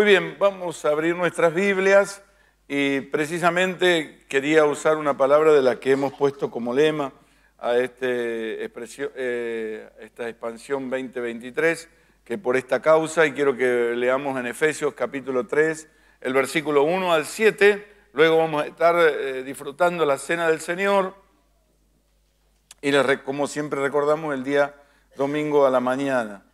Muy bien, vamos a abrir nuestras Biblias y precisamente quería usar una palabra de la que hemos puesto como lema a este eh, esta expansión 2023, que por esta causa, y quiero que leamos en Efesios capítulo 3, el versículo 1 al 7, luego vamos a estar eh, disfrutando la cena del Señor y como siempre recordamos el día domingo a la mañana.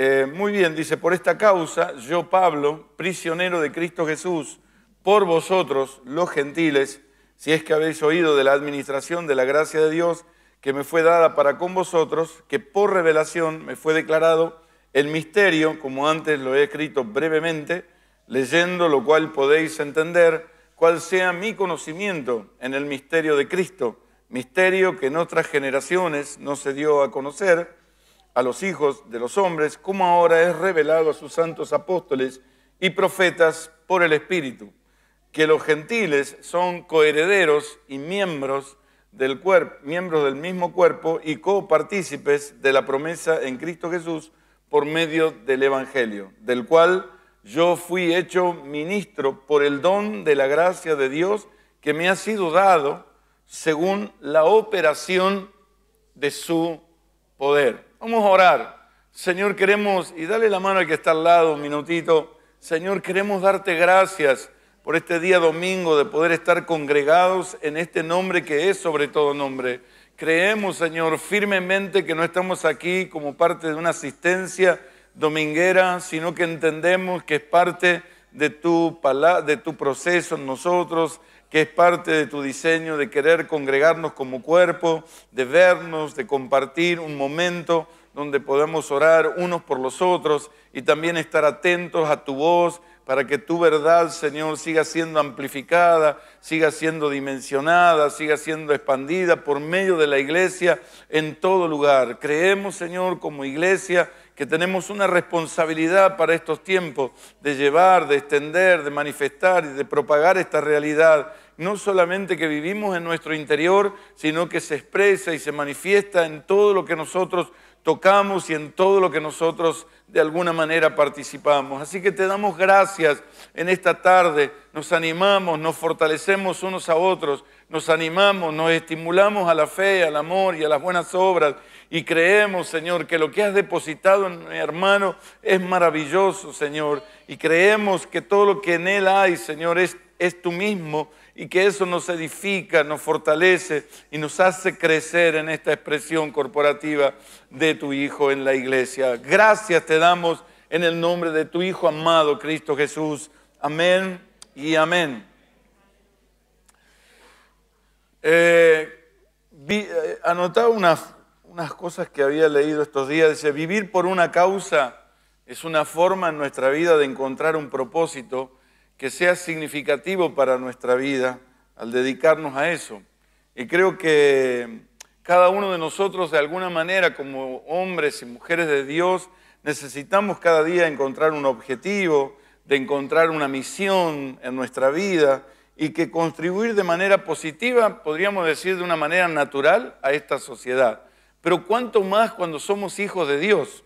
Eh, muy bien, dice, por esta causa, yo Pablo, prisionero de Cristo Jesús, por vosotros, los gentiles, si es que habéis oído de la administración de la gracia de Dios que me fue dada para con vosotros, que por revelación me fue declarado el misterio, como antes lo he escrito brevemente, leyendo lo cual podéis entender, cuál sea mi conocimiento en el misterio de Cristo, misterio que en otras generaciones no se dio a conocer, a los hijos de los hombres, como ahora es revelado a sus santos apóstoles y profetas por el Espíritu, que los gentiles son coherederos y miembros del cuerpo, miembros del mismo cuerpo y copartícipes de la promesa en Cristo Jesús por medio del Evangelio, del cual yo fui hecho ministro por el don de la gracia de Dios que me ha sido dado según la operación de su poder. Vamos a orar. Señor, queremos, y dale la mano al que está al lado un minutito, Señor, queremos darte gracias por este día domingo de poder estar congregados en este nombre que es sobre todo nombre. Creemos, Señor, firmemente que no estamos aquí como parte de una asistencia dominguera, sino que entendemos que es parte de tu, de tu proceso en nosotros, que es parte de tu diseño de querer congregarnos como cuerpo, de vernos, de compartir un momento donde podamos orar unos por los otros y también estar atentos a tu voz para que tu verdad, Señor, siga siendo amplificada, siga siendo dimensionada, siga siendo expandida por medio de la iglesia en todo lugar. Creemos, Señor, como iglesia, que tenemos una responsabilidad para estos tiempos de llevar, de extender, de manifestar y de propagar esta realidad. No solamente que vivimos en nuestro interior, sino que se expresa y se manifiesta en todo lo que nosotros tocamos y en todo lo que nosotros de alguna manera participamos. Así que te damos gracias en esta tarde, nos animamos, nos fortalecemos unos a otros, nos animamos, nos estimulamos a la fe, al amor y a las buenas obras y creemos, Señor, que lo que has depositado en mi hermano es maravilloso, Señor. Y creemos que todo lo que en él hay, Señor, es, es tú mismo y que eso nos edifica, nos fortalece y nos hace crecer en esta expresión corporativa de tu Hijo en la iglesia. Gracias te damos en el nombre de tu Hijo amado, Cristo Jesús. Amén y amén. Eh, eh, anotaba una unas cosas que había leído estos días. Dice, vivir por una causa es una forma en nuestra vida de encontrar un propósito que sea significativo para nuestra vida al dedicarnos a eso. Y creo que cada uno de nosotros, de alguna manera, como hombres y mujeres de Dios, necesitamos cada día encontrar un objetivo, de encontrar una misión en nuestra vida y que contribuir de manera positiva, podríamos decir de una manera natural, a esta sociedad. Pero cuánto más cuando somos hijos de Dios.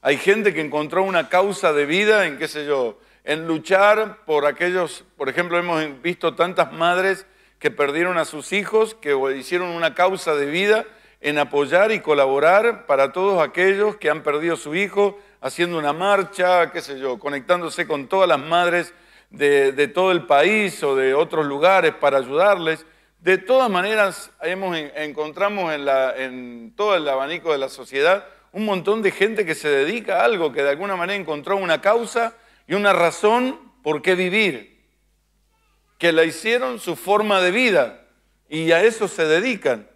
Hay gente que encontró una causa de vida en, qué sé yo, en luchar por aquellos, por ejemplo, hemos visto tantas madres que perdieron a sus hijos, que hicieron una causa de vida en apoyar y colaborar para todos aquellos que han perdido su hijo, haciendo una marcha, qué sé yo, conectándose con todas las madres de, todo el país o de otros lugares para ayudarles. De todas maneras, encontramos en, todo el abanico de la sociedad un montón de gente que se dedica a algo, que de alguna manera encontró una causa y una razón por qué vivir, que la hicieron su forma de vida y a eso se dedican.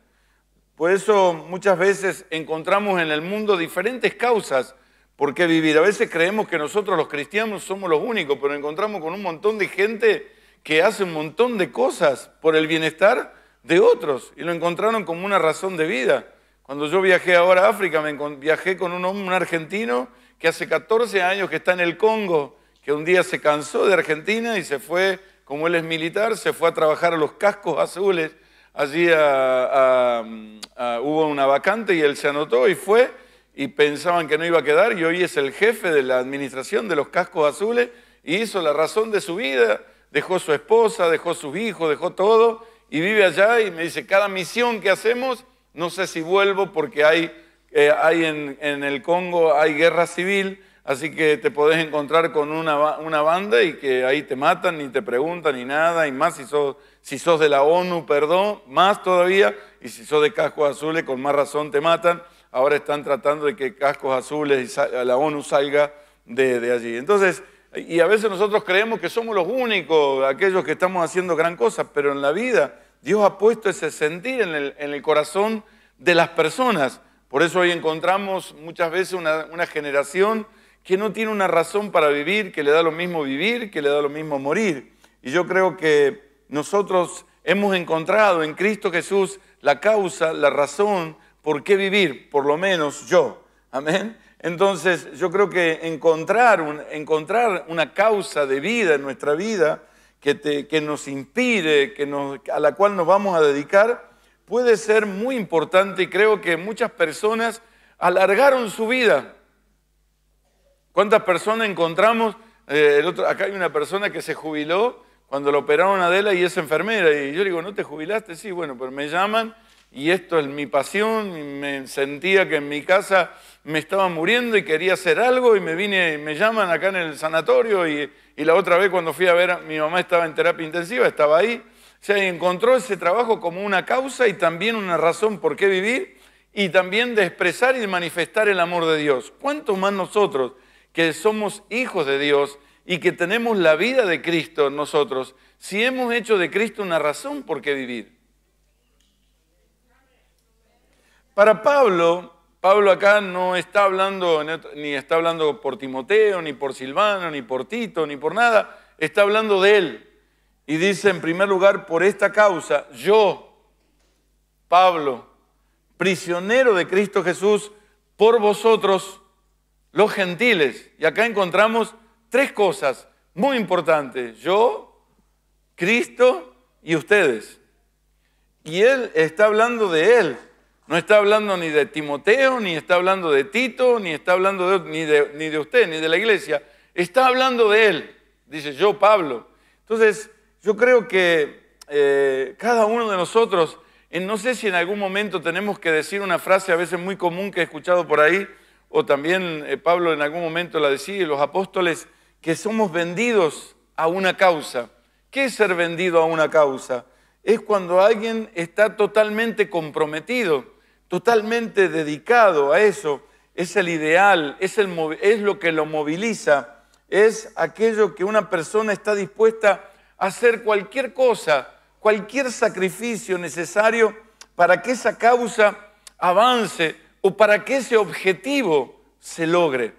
Por eso muchas veces encontramos en el mundo diferentes causas por qué vivir. A veces creemos que nosotros los cristianos somos los únicos, pero encontramos con un montón de gente que hace un montón de cosas por el bienestar de otros y lo encontraron como una razón de vida. Cuando yo viajé ahora a África, me viajé con un, un argentino que hace 14 años que está en el Congo, que un día se cansó de Argentina y se fue, como él es militar, se fue a trabajar a los cascos azules. Allí hubo una vacante y él se anotó y fue y pensaban que no iba a quedar y hoy es el jefe de la administración de los cascos azules y hizo la razón de su vida, dejó su esposa, dejó sus hijos, dejó todo y vive allá y me dice, cada misión que hacemos, no sé si vuelvo porque hay, eh, hay en, en, el Congo, hay guerra civil, así que te podés encontrar con una, una, banda y que ahí te matan, ni te preguntan, ni nada, y más si sos, si sos de la ONU, perdón, más todavía, y si sos de cascos azules, con más razón te matan. Ahora están tratando de que cascos azules y la ONU salga de, de allí. Entonces, y a veces nosotros creemos que somos los únicos, aquellos que estamos haciendo gran cosa, pero en la vida Dios ha puesto ese sentir en el, corazón de las personas. Por eso hoy encontramos muchas veces una, una, generación que no tiene una razón para vivir, que le da lo mismo vivir, que le da lo mismo morir. Y yo creo que nosotros hemos encontrado en Cristo Jesús la causa, la razón por qué vivir, por lo menos yo. Amén. Entonces, yo creo que encontrar, una causa de vida en nuestra vida que, nos inspire, que a la cual nos vamos a dedicar, puede ser muy importante y creo que muchas personas alargaron su vida. ¿Cuántas personas encontramos? Eh, el otro, acá hay una persona que se jubiló cuando lo operaron a Adela y es enfermera. Y yo le digo, ¿no te jubilaste? Sí, bueno, pero me llaman y esto es mi pasión. Me sentía que en mi casa me estaba muriendo y quería hacer algo y me vine, me llaman acá en el sanatorio y, la otra vez cuando fui a ver, a, mi mamá estaba en terapia intensiva, estaba ahí. O sea, encontró ese trabajo como una causa y también una razón por qué vivir y también de expresar y manifestar el amor de Dios. ¿Cuánto más nosotros que somos hijos de Dios y que tenemos la vida de Cristo nosotros, si hemos hecho de Cristo una razón por qué vivir? Para Pablo, Pablo acá no está hablando, ni está hablando por Timoteo, ni por Silvano, ni por Tito, ni por nada, está hablando de él. Y dice en primer lugar, por esta causa, yo, Pablo, prisionero de Cristo Jesús, por vosotros, los gentiles. Y acá encontramos tres cosas muy importantes, yo, Cristo y ustedes. Y él está hablando de él. No está hablando ni de Timoteo, ni está hablando de Tito, ni está hablando de, ni, de, usted, ni de la iglesia. Está hablando de él. Dice yo, Pablo. Entonces, yo creo que eh, cada uno de nosotros, no sé si en algún momento tenemos que decir una frase a veces muy común que he escuchado por ahí, o también eh, Pablo en algún momento la decía, los apóstoles, que somos vendidos a una causa. ¿Qué es ser vendido a una causa? Es cuando alguien está totalmente comprometido totalmente dedicado a eso, es el ideal, es, el, es lo que lo moviliza, es aquello que una persona está dispuesta a hacer cualquier cosa, cualquier sacrificio necesario para que esa causa avance o para que ese objetivo se logre.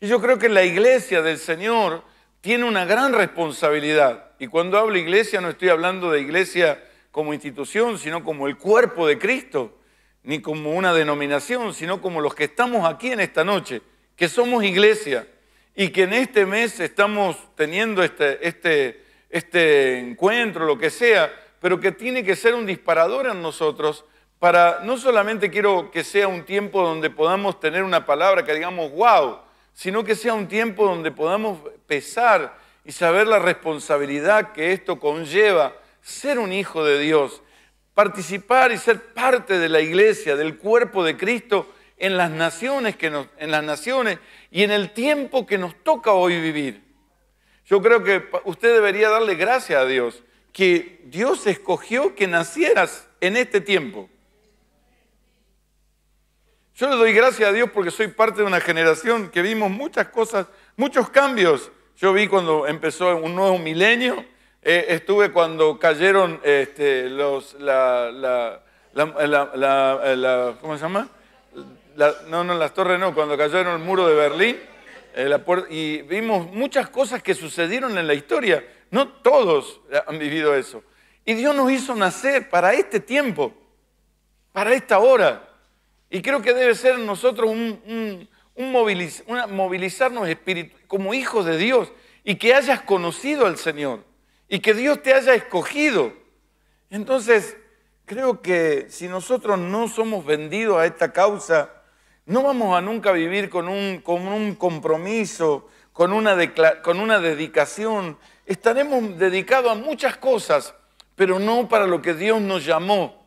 Y yo creo que la iglesia del Señor tiene una gran responsabilidad. Y cuando hablo iglesia no estoy hablando de iglesia como institución, sino como el cuerpo de Cristo, ni como una denominación, sino como los que estamos aquí en esta noche, que somos iglesia y que en este mes estamos teniendo este, este, este encuentro, lo que sea, pero que tiene que ser un disparador en nosotros para, no solamente quiero que sea un tiempo donde podamos tener una palabra que digamos, wow, sino que sea un tiempo donde podamos pesar y saber la responsabilidad que esto conlleva ser un hijo de Dios, participar y ser parte de la iglesia, del cuerpo de Cristo en las naciones, que en las naciones y en el tiempo que nos toca hoy vivir. Yo creo que usted debería darle gracias a Dios que Dios escogió que nacieras en este tiempo. Yo le doy gracias a Dios porque soy parte de una generación que vimos muchas cosas, muchos cambios. Yo vi cuando empezó un nuevo milenio, eh, estuve cuando cayeron este, los, la, la, ¿cómo se llama? no, no, las torres no, cuando cayeron el muro de Berlín, eh, y vimos muchas cosas que sucedieron en la historia. No todos han vivido eso. Y Dios nos hizo nacer para este tiempo, para esta hora. Y creo que debe ser nosotros un, un, movilizarnos como hijos de Dios y que hayas conocido al Señor y que Dios te haya escogido. Entonces, creo que si nosotros no somos vendidos a esta causa, no vamos a nunca vivir con un, con un compromiso, con una, con una dedicación. Estaremos dedicados a muchas cosas, pero no para lo que Dios nos llamó,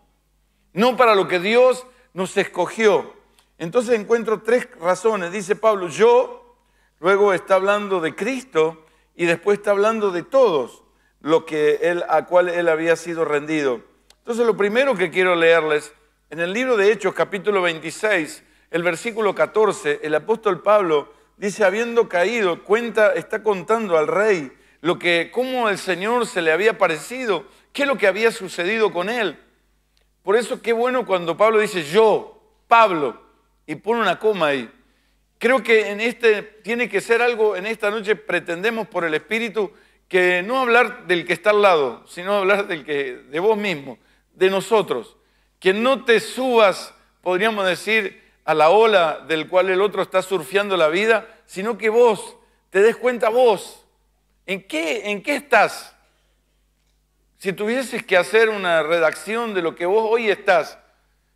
no para lo que Dios nos escogió. Entonces encuentro tres razones. Dice Pablo, yo, luego está hablando de Cristo y después está hablando de todos lo que él, a cual él había sido rendido. Entonces lo primero que quiero leerles, en el libro de Hechos capítulo 26, el versículo 14, el apóstol Pablo dice, habiendo caído, cuenta, está contando al rey lo que, cómo el Señor se le había parecido, qué es lo que había sucedido con él. Por eso qué bueno cuando Pablo dice yo, Pablo, y pone una coma ahí. Creo que en este tiene que ser algo, en esta noche pretendemos por el Espíritu que no hablar del que está al lado, sino hablar del que, de vos mismo, de nosotros. Que no te subas, podríamos decir, a la ola del cual el otro está surfeando la vida, sino que vos te des cuenta vos. ¿En qué, en qué estás? Si tuvieses que hacer una redacción de lo que vos hoy estás,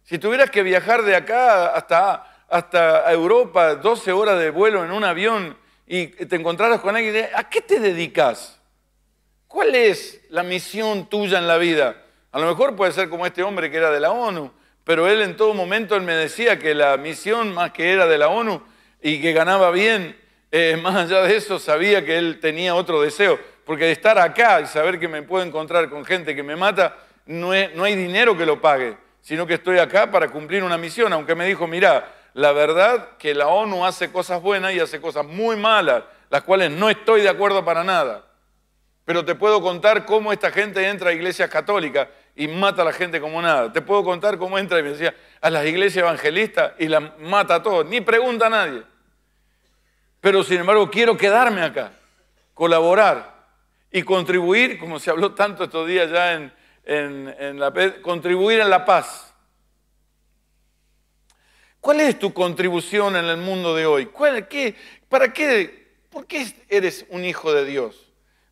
si tuvieras que viajar de acá hasta, hasta Europa, 12 horas de vuelo en un avión y te encontraras con alguien, ¿a qué te dedicas? ¿Cuál es la misión tuya en la vida? A lo mejor puede ser como este hombre que era de la ONU, pero él en todo momento él me decía que la misión más que era de la ONU y que ganaba bien, eh, más allá de eso sabía que él tenía otro deseo, porque de estar acá y saber que me puedo encontrar con gente que me mata, no, no hay dinero que lo pague, sino que estoy acá para cumplir una misión, aunque me dijo, mira, la verdad que la ONU hace cosas buenas y hace cosas muy malas, las cuales no estoy de acuerdo para nada. Pero te puedo contar cómo esta gente entra a iglesias católicas y mata a la gente como nada. Te puedo contar cómo entra y me decía a las iglesias evangelistas y la mata a todos. Ni pregunta a nadie. Pero sin embargo quiero quedarme acá, colaborar y contribuir, como se habló tanto estos días ya en, en, la contribuir en la paz. ¿Cuál es tu contribución en el mundo de hoy? qué, ¿Para qué? ¿Por qué eres un hijo de Dios?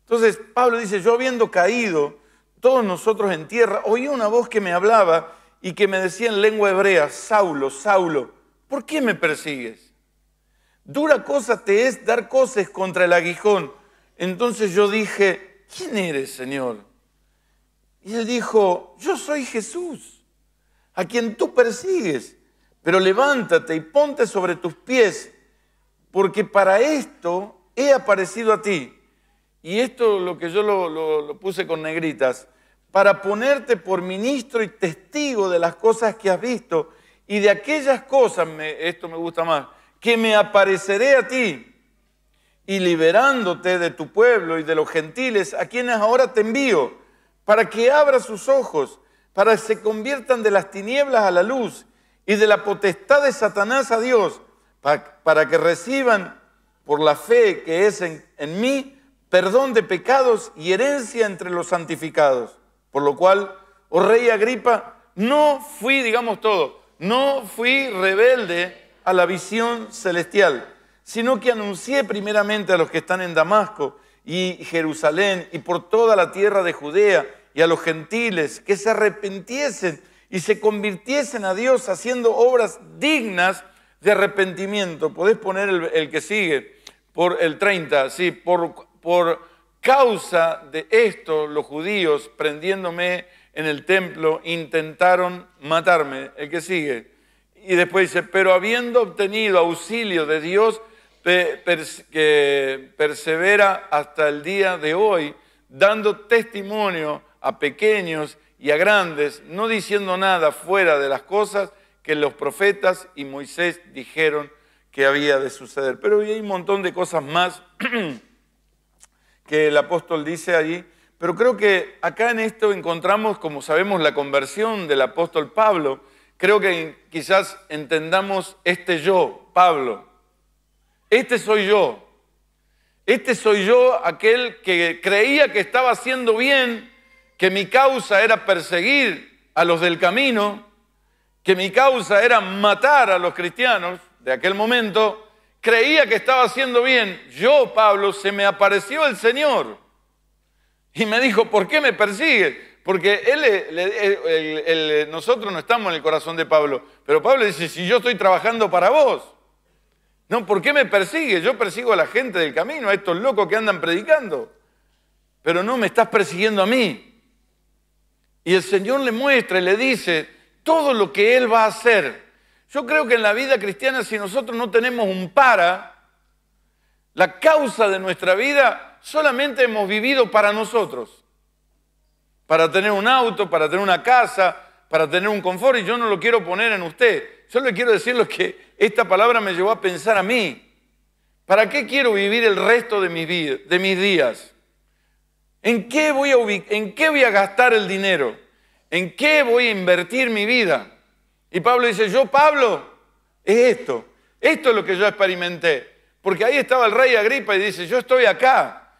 Entonces Pablo dice, yo habiendo caído, todos nosotros en tierra, oí una voz que me hablaba y que me decía en lengua hebrea, Saulo, Saulo, ¿por qué me persigues? Dura cosa te es dar cosas contra el aguijón. Entonces yo dije, ¿quién eres, Señor? Y él dijo, yo soy Jesús, a quien tú persigues, pero levántate y ponte sobre tus pies, porque para esto he aparecido a ti y esto lo que yo lo, puse con negritas, para ponerte por ministro y testigo de las cosas que has visto y de aquellas cosas, esto me gusta más, que me apareceré a ti y liberándote de tu pueblo y de los gentiles a quienes ahora te envío, para que abra sus ojos, para que se conviertan de las tinieblas a la luz y de la potestad de Satanás a Dios, para, que reciban por la fe que es en mí perdón de pecados y herencia entre los santificados. Por lo cual, oh rey Agripa, no fui, digamos todo, no fui rebelde a la visión celestial, sino que anuncié primeramente a los que están en Damasco y Jerusalén y por toda la tierra de Judea y a los gentiles que se arrepintiesen y se convirtiesen a Dios haciendo obras dignas de arrepentimiento. Podés poner el, el que sigue, por el 30, sí, por por causa de esto, los judíos, prendiéndome en el templo, intentaron matarme. El que sigue. Y después dice, pero habiendo obtenido auxilio de Dios, que persevera hasta el día de hoy, dando testimonio a pequeños y a grandes, no diciendo nada fuera de las cosas que los profetas y Moisés dijeron que había de suceder. Pero hay un montón de cosas más que el apóstol dice allí, pero creo que acá en esto encontramos, como sabemos, la conversión del apóstol Pablo. Creo que quizás entendamos este yo, Pablo. Este soy yo. Este soy yo, aquel que creía que estaba haciendo bien, que mi causa era perseguir a los del camino, que mi causa era matar a los cristianos de aquel momento, creía que estaba haciendo bien. Yo, Pablo, se me apareció el Señor y me dijo, ¿por qué me persigue? Porque él, nosotros no estamos en el corazón de Pablo, pero Pablo dice, si yo estoy trabajando para vos, no, ¿por qué me persigue? Yo persigo a la gente del camino, a estos locos que andan predicando, pero no me estás persiguiendo a mí. Y el Señor le muestra y le dice todo lo que Él va a hacer. Yo creo que en la vida cristiana, si nosotros no tenemos un para, la causa de nuestra vida solamente hemos vivido para nosotros. Para tener un auto, para tener una casa, para tener un confort. Y yo no lo quiero poner en usted. Solo le quiero decir lo que esta palabra me llevó a pensar a mí. ¿Para qué quiero vivir el resto de mis, de mis días? ¿En qué, voy a ¿En qué voy a gastar el dinero? ¿En qué voy a invertir mi vida? Y Pablo dice, yo Pablo, es esto. Esto es lo que yo experimenté. Porque ahí estaba el rey Agripa y dice, yo estoy acá.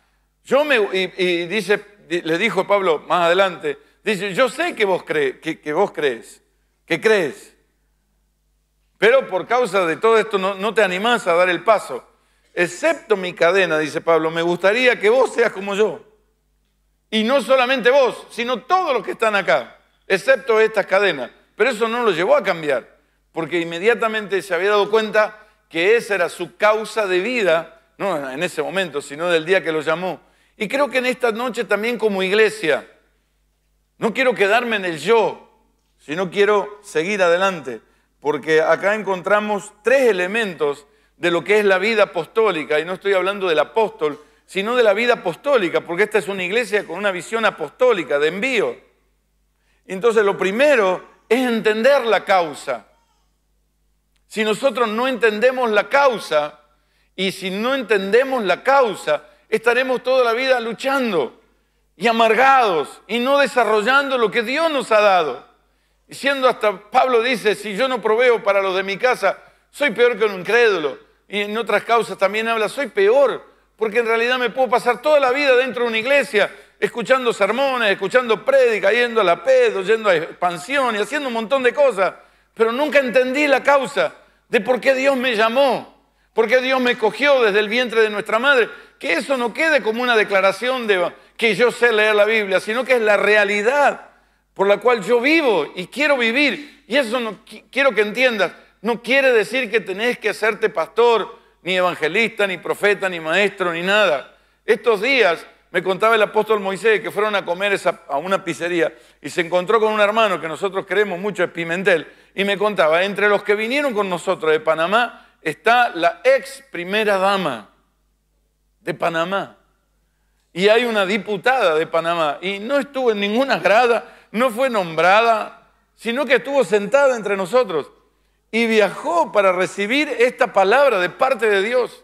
Yo me, y, dice, le dijo Pablo más adelante, dice, yo sé que vos, crees, que, vos crees, que crees. Pero por causa de todo esto no, no te animás a dar el paso. Excepto mi cadena, dice Pablo, me gustaría que vos seas como yo. Y no solamente vos, sino todos los que están acá, excepto estas cadenas. Pero eso no lo llevó a cambiar, porque inmediatamente se había dado cuenta que esa era su causa de vida, no en ese momento, sino del día que lo llamó. Y creo que en esta noche también como iglesia, no quiero quedarme en el yo, sino quiero seguir adelante, porque acá encontramos tres elementos de lo que es la vida apostólica, y no estoy hablando del apóstol, sino de la vida apostólica, porque esta es una iglesia con una visión apostólica, de envío. Entonces lo primero es entender la causa. Si nosotros no entendemos la causa, y si no entendemos la causa, estaremos toda la vida luchando y amargados y no desarrollando lo que Dios nos ha dado. Y siendo hasta Pablo dice, si yo no proveo para los de mi casa, soy peor que un incrédulo. Y en otras causas también habla, soy peor porque en realidad me puedo pasar toda la vida dentro de una iglesia escuchando sermones, escuchando prédicas, yendo a la pedo, yendo a expansión y haciendo un montón de cosas, pero nunca entendí la causa de por qué Dios me llamó, por qué Dios me escogió desde el vientre de nuestra madre. Que eso no quede como una declaración de que yo sé leer la Biblia, sino que es la realidad por la cual yo vivo y quiero vivir. Y eso no quiero que entiendas, no quiere decir que tenés que hacerte pastor, ni evangelista, ni profeta, ni maestro, ni nada. Estos días me contaba el apóstol Moisés que fueron a comer a una pizzería y se encontró con un hermano que nosotros queremos mucho, es Pimentel, y me contaba, entre los que vinieron con nosotros de Panamá está la ex primera dama de Panamá. Y hay una diputada de Panamá y no estuvo en ninguna grada, no fue nombrada, sino que estuvo sentada entre nosotros y viajó para recibir esta palabra de parte de Dios.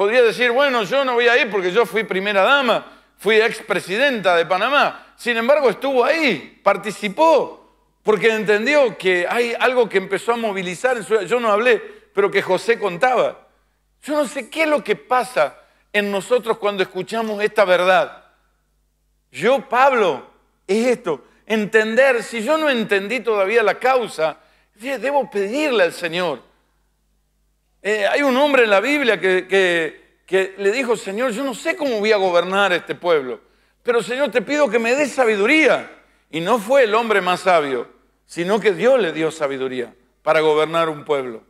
Podría decir, bueno, yo no voy a ir porque yo fui primera dama, fui expresidenta de Panamá. Sin embargo, estuvo ahí, participó, porque entendió que hay algo que empezó a movilizar Yo no hablé, pero que José contaba. Yo no sé qué es lo que pasa en nosotros cuando escuchamos esta verdad. Yo, Pablo, es esto entender, si yo no entendí todavía la causa, debo pedirle al Señor. Eh, hay un hombre en la Biblia que, le dijo, Señor, yo no sé cómo voy a gobernar este pueblo, pero Señor, te pido que me des sabiduría. Y no fue el hombre más sabio, sino que Dios le dio sabiduría para gobernar un pueblo.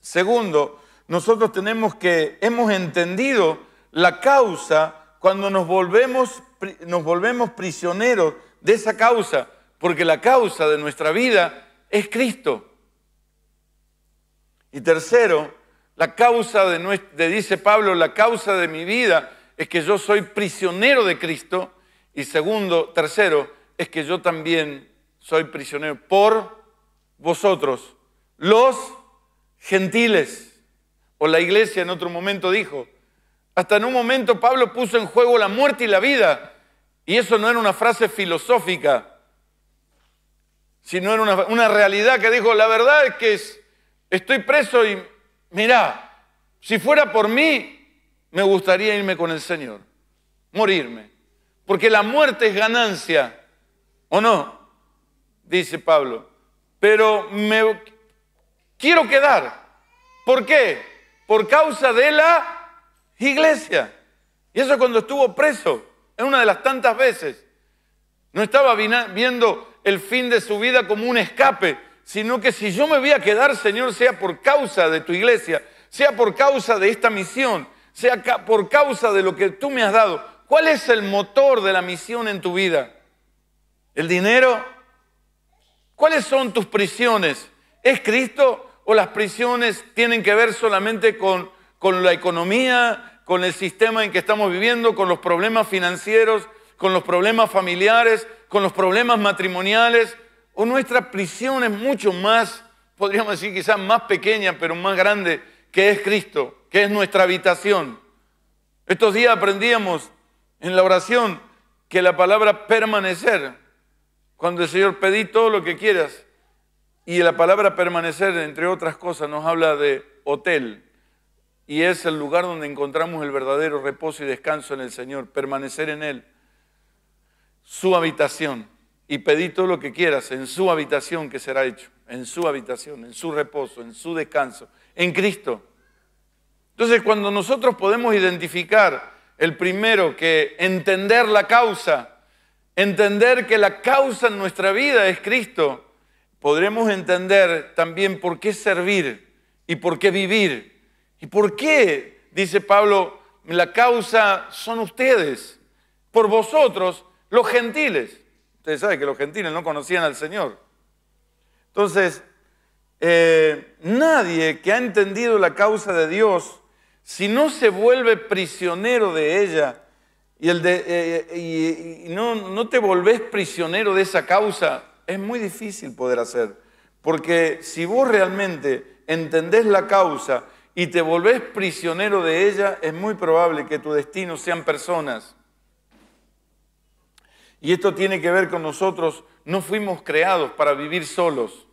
Segundo, nosotros tenemos que, hemos entendido la causa cuando nos volvemos prisioneros de esa causa, porque la causa de nuestra vida es Cristo. Y tercero, la causa de, dice Pablo, la causa de mi vida es que yo soy prisionero de Cristo. Y segundo, tercero, es que yo también soy prisionero por vosotros, los gentiles. O la iglesia en otro momento dijo, hasta en un momento Pablo puso en juego la muerte y la vida y eso no era una frase filosófica, sino era una, realidad que dijo, la verdad es que estoy preso y mirá, si fuera por mí, me gustaría irme con el Señor, morirme, porque la muerte es ganancia, ¿o no? Dice Pablo, pero me quiero quedar. ¿Por qué? Por causa de la iglesia. Y eso cuando estuvo preso, en una de las tantas veces. No estaba viendo el fin de su vida como un escape, sino que si yo me voy a quedar, Señor, sea por causa de tu iglesia, sea por causa de esta misión, sea por causa de lo que tú me has dado. ¿Cuál es el motor de la misión en tu vida? ¿El dinero? ¿Cuáles son tus prisiones? ¿Es Cristo o las prisiones tienen que ver solamente con, con la economía, con el sistema en que estamos viviendo, con los problemas financieros, con los problemas familiares, con los problemas matrimoniales? ¿O nuestra prisión es mucho más, podríamos decir quizás más pequeña, pero más grande, que es Cristo, que es nuestra habitación? Estos días aprendíamos en la oración que la palabra permanecer cuando el Señor pedí todo lo que quieras. Y la palabra permanecer, entre otras cosas, nos habla de hotel. Y es el lugar donde encontramos el verdadero reposo y descanso en el Señor, permanecer en Él. Su habitación. Y pedí todo lo que quieras en su habitación que será hecho. En su habitación, en su reposo, en su descanso. En Cristo. Entonces, cuando nosotros podemos identificar el primero que entender la causa, entender que la causa en nuestra vida es Cristo, podremos entender también por qué servir y por qué vivir. ¿Y por qué, dice Pablo, la causa son ustedes? Por vosotros, los gentiles. Ustedes saben que los gentiles no conocían al Señor. Entonces, eh, nadie que ha entendido la causa de Dios, si no se vuelve prisionero de ella, y, el de, eh, y, no, no te volvés prisionero de esa causa, es muy difícil poder hacer. Porque si vos realmente entendés la causa y te volvés prisionero de ella, es muy probable que tu destino sean personas. Y esto tiene que ver con nosotros, no fuimos creados para vivir solos.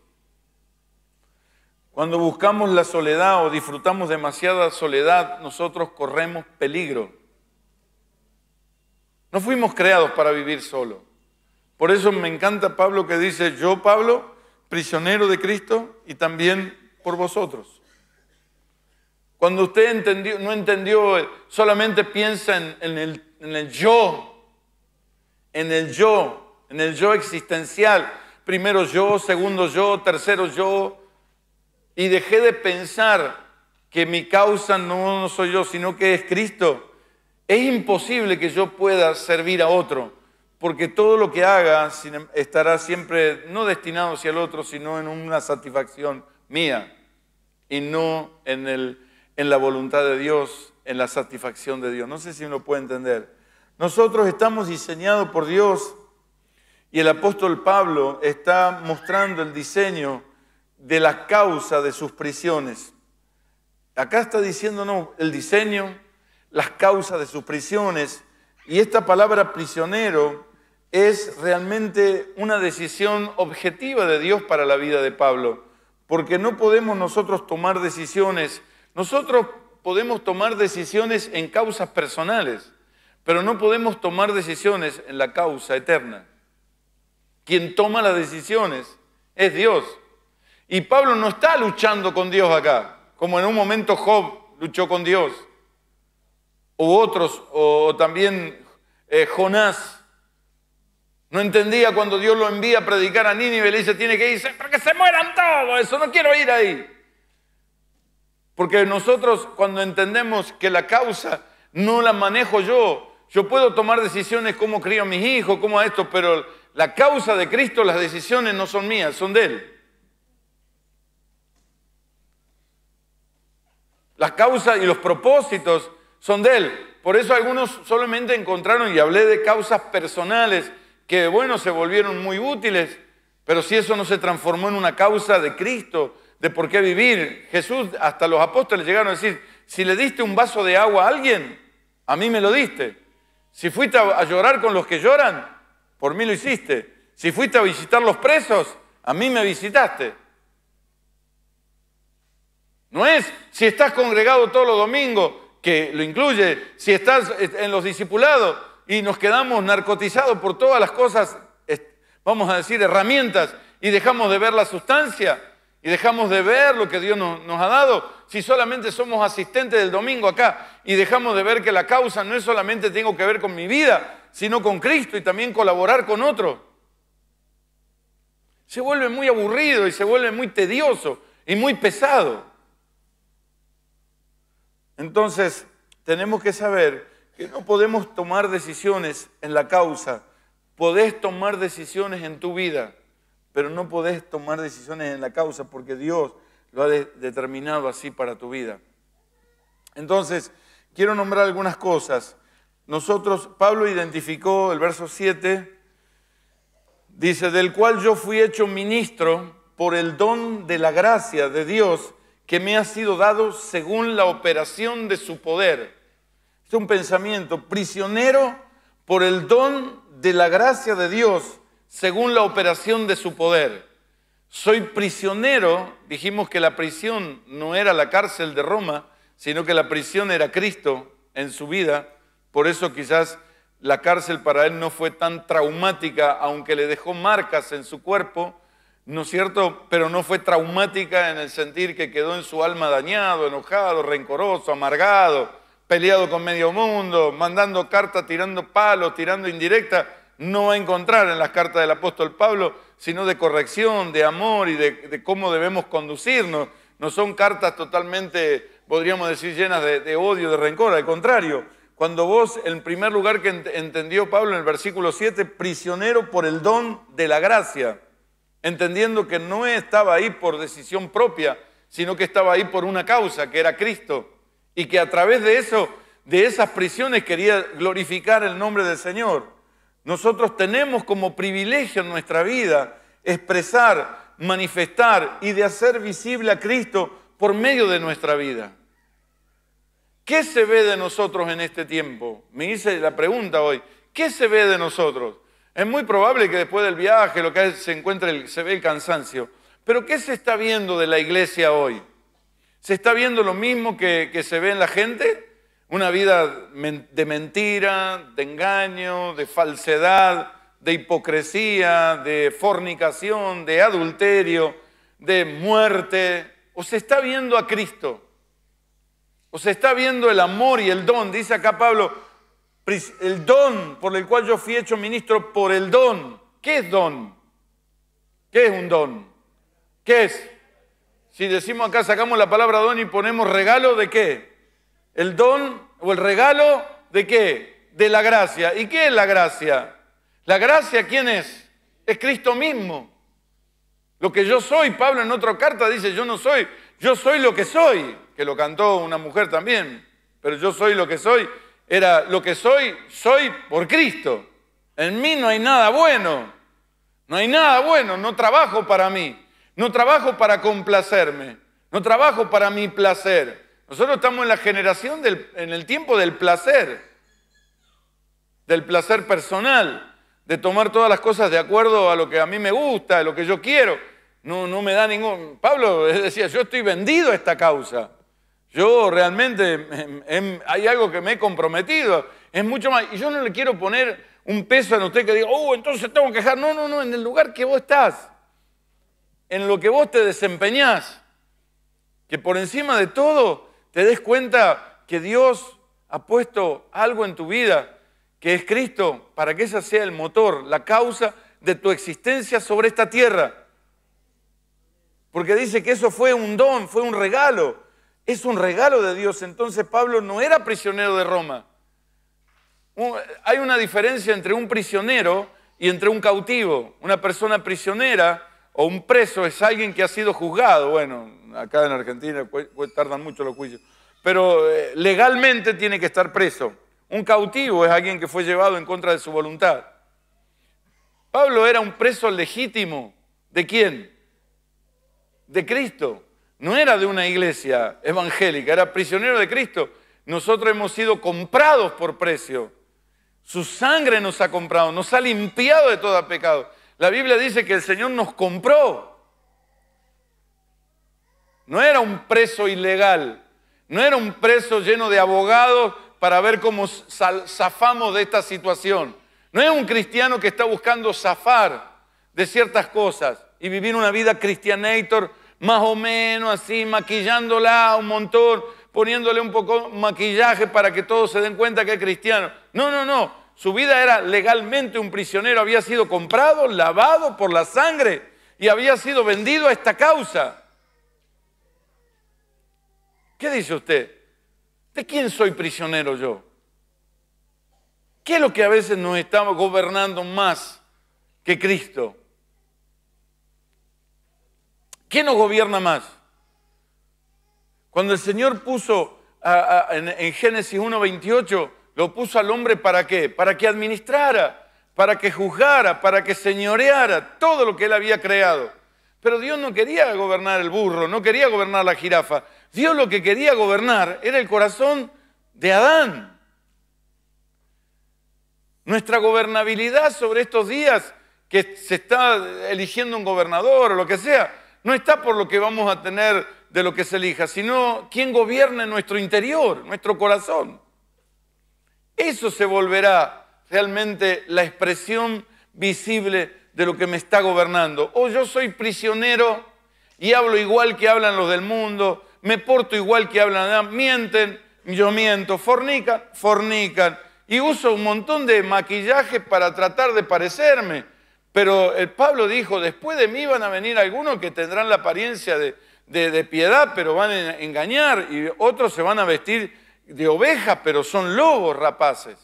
Cuando buscamos la soledad o disfrutamos demasiada soledad, nosotros corremos peligro. No fuimos creados para vivir solo. Por eso me encanta Pablo que dice, yo Pablo, prisionero de Cristo y también por vosotros. Cuando usted entendió, no entendió, solamente piensa en, en el yo, en el yo, en el yo existencial. Primero yo, segundo yo, tercero yo. Y dejé de pensar que mi causa no soy yo, sino que es Cristo es imposible que yo pueda servir a otro, porque todo lo que haga estará siempre no destinado hacia el otro, sino en una satisfacción mía y no en, el, en la voluntad de Dios, en la satisfacción de Dios. No sé si lo puede entender. Nosotros estamos diseñados por Dios y el apóstol Pablo está mostrando el diseño de la causa de sus prisiones. Acá está diciéndonos el diseño, las causas de sus prisiones. Y esta palabra prisionero es realmente una decisión objetiva de Dios para la vida de Pablo, porque no podemos nosotros tomar decisiones, nosotros podemos tomar decisiones en causas personales, pero no podemos tomar decisiones en la causa eterna. Quien toma las decisiones es Dios. Y Pablo no está luchando con Dios acá, como en un momento Job luchó con Dios u otros, o también eh, Jonás. No entendía cuando Dios lo envía a predicar a Nínive, le dice, tiene que irse, para que se mueran todos, eso no quiero ir ahí. Porque nosotros cuando entendemos que la causa no la manejo yo, yo puedo tomar decisiones como crío a mis hijos, como a esto, pero la causa de Cristo, las decisiones no son mías, son de Él. Las causas y los propósitos son de Él. Por eso algunos solamente encontraron, y hablé de causas personales, que bueno, se volvieron muy útiles, pero si eso no se transformó en una causa de Cristo, de por qué vivir, Jesús, hasta los apóstoles llegaron a decir, si le diste un vaso de agua a alguien, a mí me lo diste. Si fuiste a llorar con los que lloran, por mí lo hiciste. Si fuiste a visitar los presos, a mí me visitaste. No es si estás congregado todos los domingos, que lo incluye, si estás en los discipulados y nos quedamos narcotizados por todas las cosas, vamos a decir, herramientas, y dejamos de ver la sustancia y dejamos de ver lo que Dios nos, ha dado. Si solamente somos asistentes del domingo acá y dejamos de ver que la causa no es solamente tengo que ver con mi vida, sino con Cristo y también colaborar con otros? Se vuelve muy aburrido y se vuelve muy tedioso y muy pesado. Entonces, tenemos que saber que no podemos tomar decisiones en la causa. Podés tomar decisiones en tu vida, pero no podés tomar decisiones en la causa porque Dios lo ha determinado así para tu vida. Entonces, quiero nombrar algunas cosas. Nosotros, Pablo identificó el verso 7, dice, del cual yo fui hecho ministro por el don de la gracia de Dios que me ha sido dado según la operación de su poder. Es un pensamiento prisionero por el don de la gracia de Dios según la operación de su poder. Soy prisionero, dijimos que la prisión no era la cárcel de Roma, sino que la prisión era Cristo en su vida. Por eso quizás la cárcel para él no fue tan traumática, aunque le dejó marcas en su cuerpo, ¿no es cierto? Pero no fue traumática en el sentir que quedó en su alma dañado, enojado, rencoroso, amargado, peleado con medio mundo, mandando cartas, tirando palos, tirando indirecta. No va a encontrar en las cartas del apóstol Pablo, sino de corrección, de amor y de, cómo debemos conducirnos. No son cartas totalmente, podríamos decir, llenas de, de odio, de rencor, al contrario. Cuando vos, en primer lugar que entendió Pablo en el versículo 7, prisionero por el don de la gracia entendiendo que no estaba ahí por decisión propia, sino que estaba ahí por una causa, que era Cristo, y que a través de eso, de esas prisiones quería glorificar el nombre del Señor. Nosotros tenemos como privilegio en nuestra vida expresar, manifestar y de hacer visible a Cristo por medio de nuestra vida. ¿Qué se ve de nosotros en este tiempo? Me hice la pregunta hoy, ¿qué se ve de nosotros? Es muy probable que después del viaje lo que se encuentre, se ve el cansancio. Pero ¿qué se está viendo de la iglesia hoy? ¿Se está viendo lo mismo que, que se ve en la gente? Una vida de mentira, de engaño, de falsedad, de hipocresía, de fornicación, de adulterio, de muerte. ¿O se está viendo a Cristo? ¿O se está viendo el amor y el don? Dice acá Pablo, el don por el cual yo fui hecho ministro por el don. ¿Qué es don? ¿Qué es un don? ¿Qué es? Si decimos acá, sacamos la palabra don y ponemos regalo de qué? El don o el regalo de qué? De la gracia. ¿Y qué es la gracia? La gracia, ¿quién es? Es Cristo mismo. Lo que yo soy, Pablo en otra carta dice, yo no soy, yo soy lo que soy, que lo cantó una mujer también, pero yo soy lo que soy era lo que soy, soy por Cristo. En mí no hay nada bueno. No hay nada bueno, no trabajo para mí. No trabajo para complacerme. No trabajo para mi placer. Nosotros estamos en la generación del, en el tiempo del placer. Del placer personal. De tomar todas las cosas de acuerdo a lo que a mí me gusta, a lo que yo quiero. No, no me da ningún... Pablo decía, yo estoy vendido a esta causa. Yo realmente em, em, hay algo que me he comprometido. Es mucho más. Y yo no le quiero poner un peso en usted que diga, oh, entonces tengo que dejar. No, no, no, en el lugar que vos estás, en lo que vos te desempeñás, que por encima de todo te des cuenta que Dios ha puesto algo en tu vida, que es Cristo, para que esa sea el motor, la causa de tu existencia sobre esta tierra. Porque dice que eso fue un don, fue un regalo es un regalo de Dios. Entonces Pablo no era prisionero de Roma. Hay una diferencia entre un prisionero y entre un cautivo. Una persona prisionera o un preso es alguien que ha sido juzgado. Bueno, acá en Argentina tardan mucho los juicios. Pero eh, legalmente tiene que estar preso. Un cautivo es alguien que fue llevado en contra de su voluntad. Pablo era un preso legítimo. ¿De quién? De Cristo no era de una iglesia evangélica, era prisionero de Cristo. Nosotros hemos sido comprados por precio. Su sangre nos ha comprado, nos ha limpiado de todo pecado. La Biblia dice que el Señor nos compró. No era un preso ilegal, no era un preso lleno de abogados para ver cómo zafamos de esta situación. No es un cristiano que está buscando zafar de ciertas cosas y vivir una vida cristianator más o menos así, maquillándola un montón, poniéndole un poco maquillaje para que todos se den cuenta que es cristiano. No, no, no. Su vida era legalmente un prisionero, había sido comprado, lavado por la sangre y había sido vendido a esta causa. ¿Qué dice usted? ¿De quién soy prisionero yo? ¿Qué es lo que a veces nos está gobernando más que Cristo? ¿Qué nos gobierna más? Cuando el Señor puso en, en Génesis 1.28, lo puso al hombre para qué? Para que administrara, para que juzgara, para que señoreara todo lo que él había creado. Pero Dios no quería gobernar el burro, no quería gobernar la jirafa. Dios lo que quería gobernar era el corazón de Adán. Nuestra gobernabilidad sobre estos días que se está eligiendo un gobernador o lo que sea, no está por lo que vamos a tener de lo que se elija, sino quién gobierna nuestro interior, nuestro corazón. Eso se volverá realmente la expresión visible de lo que me está gobernando. O yo soy prisionero y hablo igual que hablan los del mundo, me porto igual que hablan, mienten, yo miento, fornican, fornican y uso un montón de maquillaje para tratar de parecerme. Pero el Pablo dijo, después de mí van a venir algunos que tendrán la apariencia de, piedad, pero van a engañar, y otros se van a vestir de ovejas, pero son lobos rapaces.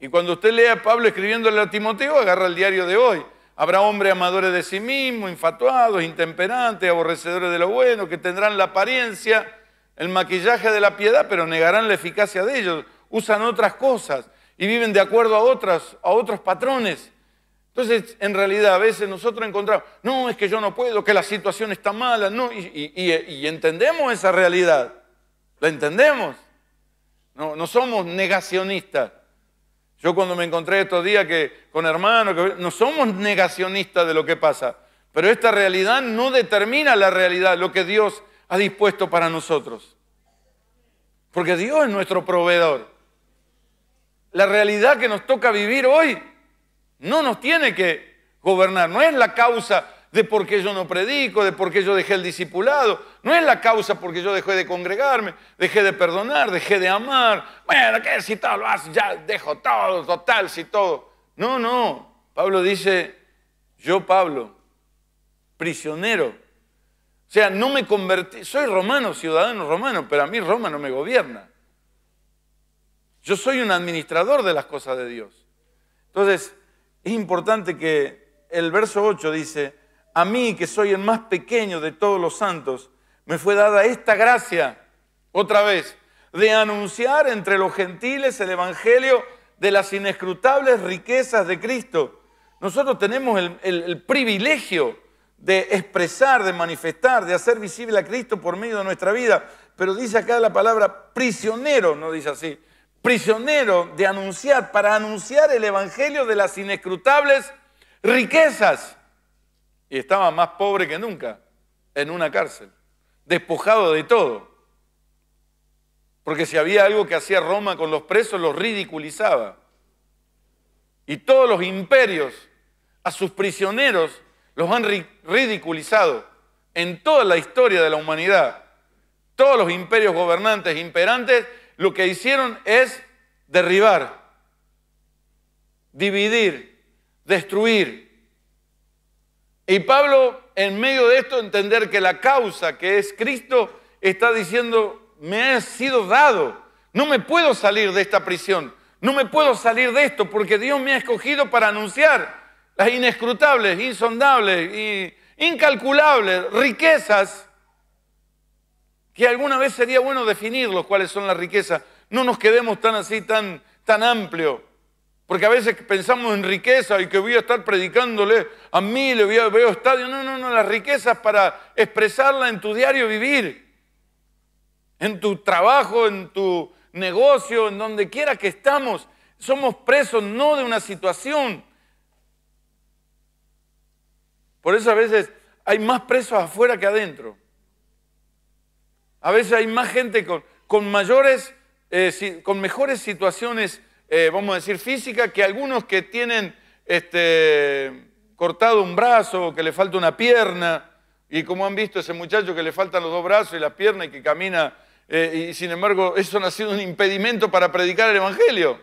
Y cuando usted lea a Pablo escribiéndole a Timoteo, agarra el diario de hoy. Habrá hombres amadores de sí mismos, infatuados, intemperantes, aborrecedores de lo bueno, que tendrán la apariencia, el maquillaje de la piedad, pero negarán la eficacia de ellos usan otras cosas y viven de acuerdo a, otras, a otros patrones. Entonces, en realidad, a veces nosotros encontramos, no, es que yo no puedo, que la situación está mala, no, y, entendemos esa realidad, la entendemos. No, no somos negacionistas. Yo cuando me encontré estos días que, con hermanos, que, no somos negacionistas de lo que pasa, pero esta realidad no determina la realidad, lo que Dios ha dispuesto para nosotros. Porque Dios es nuestro proveedor la realidad que nos toca vivir hoy no nos tiene que gobernar, no es la causa de por qué yo no predico, de por qué yo dejé el discipulado, no es la causa porque yo dejé de congregarme, dejé de perdonar, dejé de amar, bueno, ¿qué si todo lo haces? Ya dejo todo, total, si todo. No, no, Pablo dice, yo Pablo, prisionero, o sea, no me convertí, soy romano, ciudadano romano, pero a mí Roma no me gobierna. Yo soy un administrador de las cosas de Dios. Entonces, es importante que el verso 8 dice, a mí que soy el más pequeño de todos los santos, me fue dada esta gracia, otra vez, de anunciar entre los gentiles el Evangelio de las inescrutables riquezas de Cristo. Nosotros tenemos el, privilegio de expresar, de manifestar, de hacer visible a Cristo por medio de nuestra vida. Pero dice acá la palabra prisionero, no dice así, prisionero de anunciar, para anunciar el Evangelio de las inescrutables riquezas. Y estaba más pobre que nunca, en una cárcel, despojado de todo. Porque si había algo que hacía Roma con los presos, los ridiculizaba. Y todos los imperios a sus prisioneros los han ridiculizado en toda la historia de la humanidad. Todos los imperios gobernantes, imperantes, lo que hicieron es derribar, dividir, destruir. Y Pablo, en medio de esto, entender que la causa que es Cristo está diciendo, me ha sido dado, no me puedo salir de esta prisión, no me puedo salir de esto porque Dios me ha escogido para anunciar las inescrutables, insondables y incalculables riquezas que alguna vez sería bueno definirlos cuáles son las riquezas. No nos quedemos tan así, tan, tan amplio. Porque a veces pensamos en riqueza y que voy a estar predicándole a mí, le veo estadio. No, no, no, las riquezas para expresarla en tu diario vivir, en tu trabajo, en tu negocio, en donde quiera que estamos. Somos presos no de una situación. Por eso a veces hay más presos afuera que adentro. A veces hay más gente con, mayores, eh, con mejores situaciones, eh, vamos a decir, físicas, que algunos que tienen este, cortado un brazo, que le falta una pierna, Y como han visto, ese muchacho que le faltan los dos brazos y las piernas y que camina, eh, y sin embargo eso no ha sido un impedimento para predicar el Evangelio.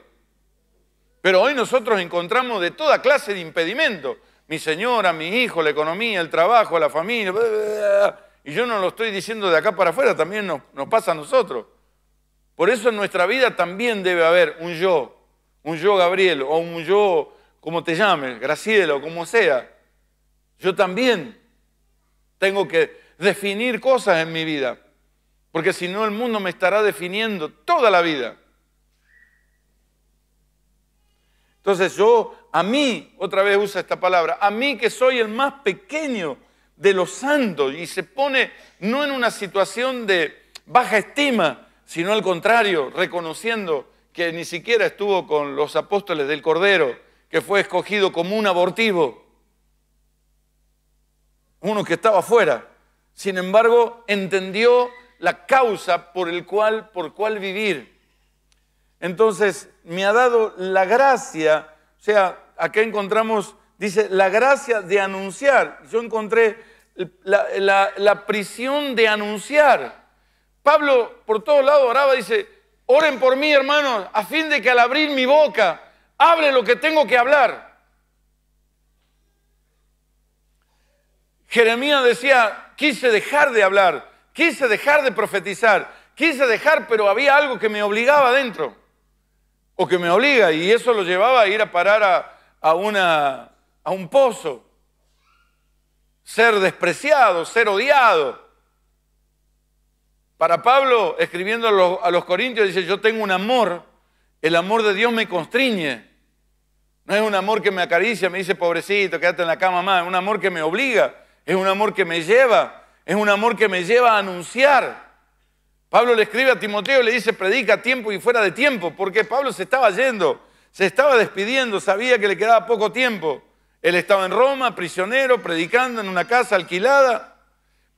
Pero hoy nosotros encontramos de toda clase de impedimentos. Mi señora, mi hijo, la economía, el trabajo, la familia. Y yo no lo estoy diciendo de acá para afuera, también nos, nos pasa a nosotros. Por eso en nuestra vida también debe haber un yo, un yo Gabriel o un yo, como te llames, Graciela o como sea. Yo también tengo que definir cosas en mi vida, porque si no el mundo me estará definiendo toda la vida. Entonces yo, a mí, otra vez usa esta palabra, a mí que soy el más pequeño de los santos y se pone no en una situación de baja estima, sino al contrario, reconociendo que ni siquiera estuvo con los apóstoles del Cordero, que fue escogido como un abortivo, uno que estaba afuera. Sin embargo, entendió la causa por el cual, por cual vivir. Entonces, me ha dado la gracia, o sea, acá encontramos, dice, la gracia de anunciar. Yo encontré la, la prisión de anunciar. Pablo por todos lados oraba, dice, oren por mí, hermanos, a fin de que al abrir mi boca, hable lo que tengo que hablar. Jeremías decía, quise dejar de hablar, quise dejar de profetizar, quise dejar, pero había algo que me obligaba adentro, o que me obliga, y eso lo llevaba a ir a parar a, a un pozo, ser despreciado, ser odiado. Para Pablo, escribiendo a los, a los Corintios, dice, yo tengo un amor, el amor de Dios me constriñe. No es un amor que me acaricia, me dice, pobrecito, quédate en la cama más, es un amor que me obliga es un amor que me lleva, es un amor que me lleva a anunciar. Pablo le escribe a Timoteo le dice, predica a tiempo y fuera de tiempo, porque Pablo se estaba yendo, se estaba despidiendo, sabía que le quedaba poco tiempo. Él estaba en Roma, prisionero, predicando en una casa alquilada,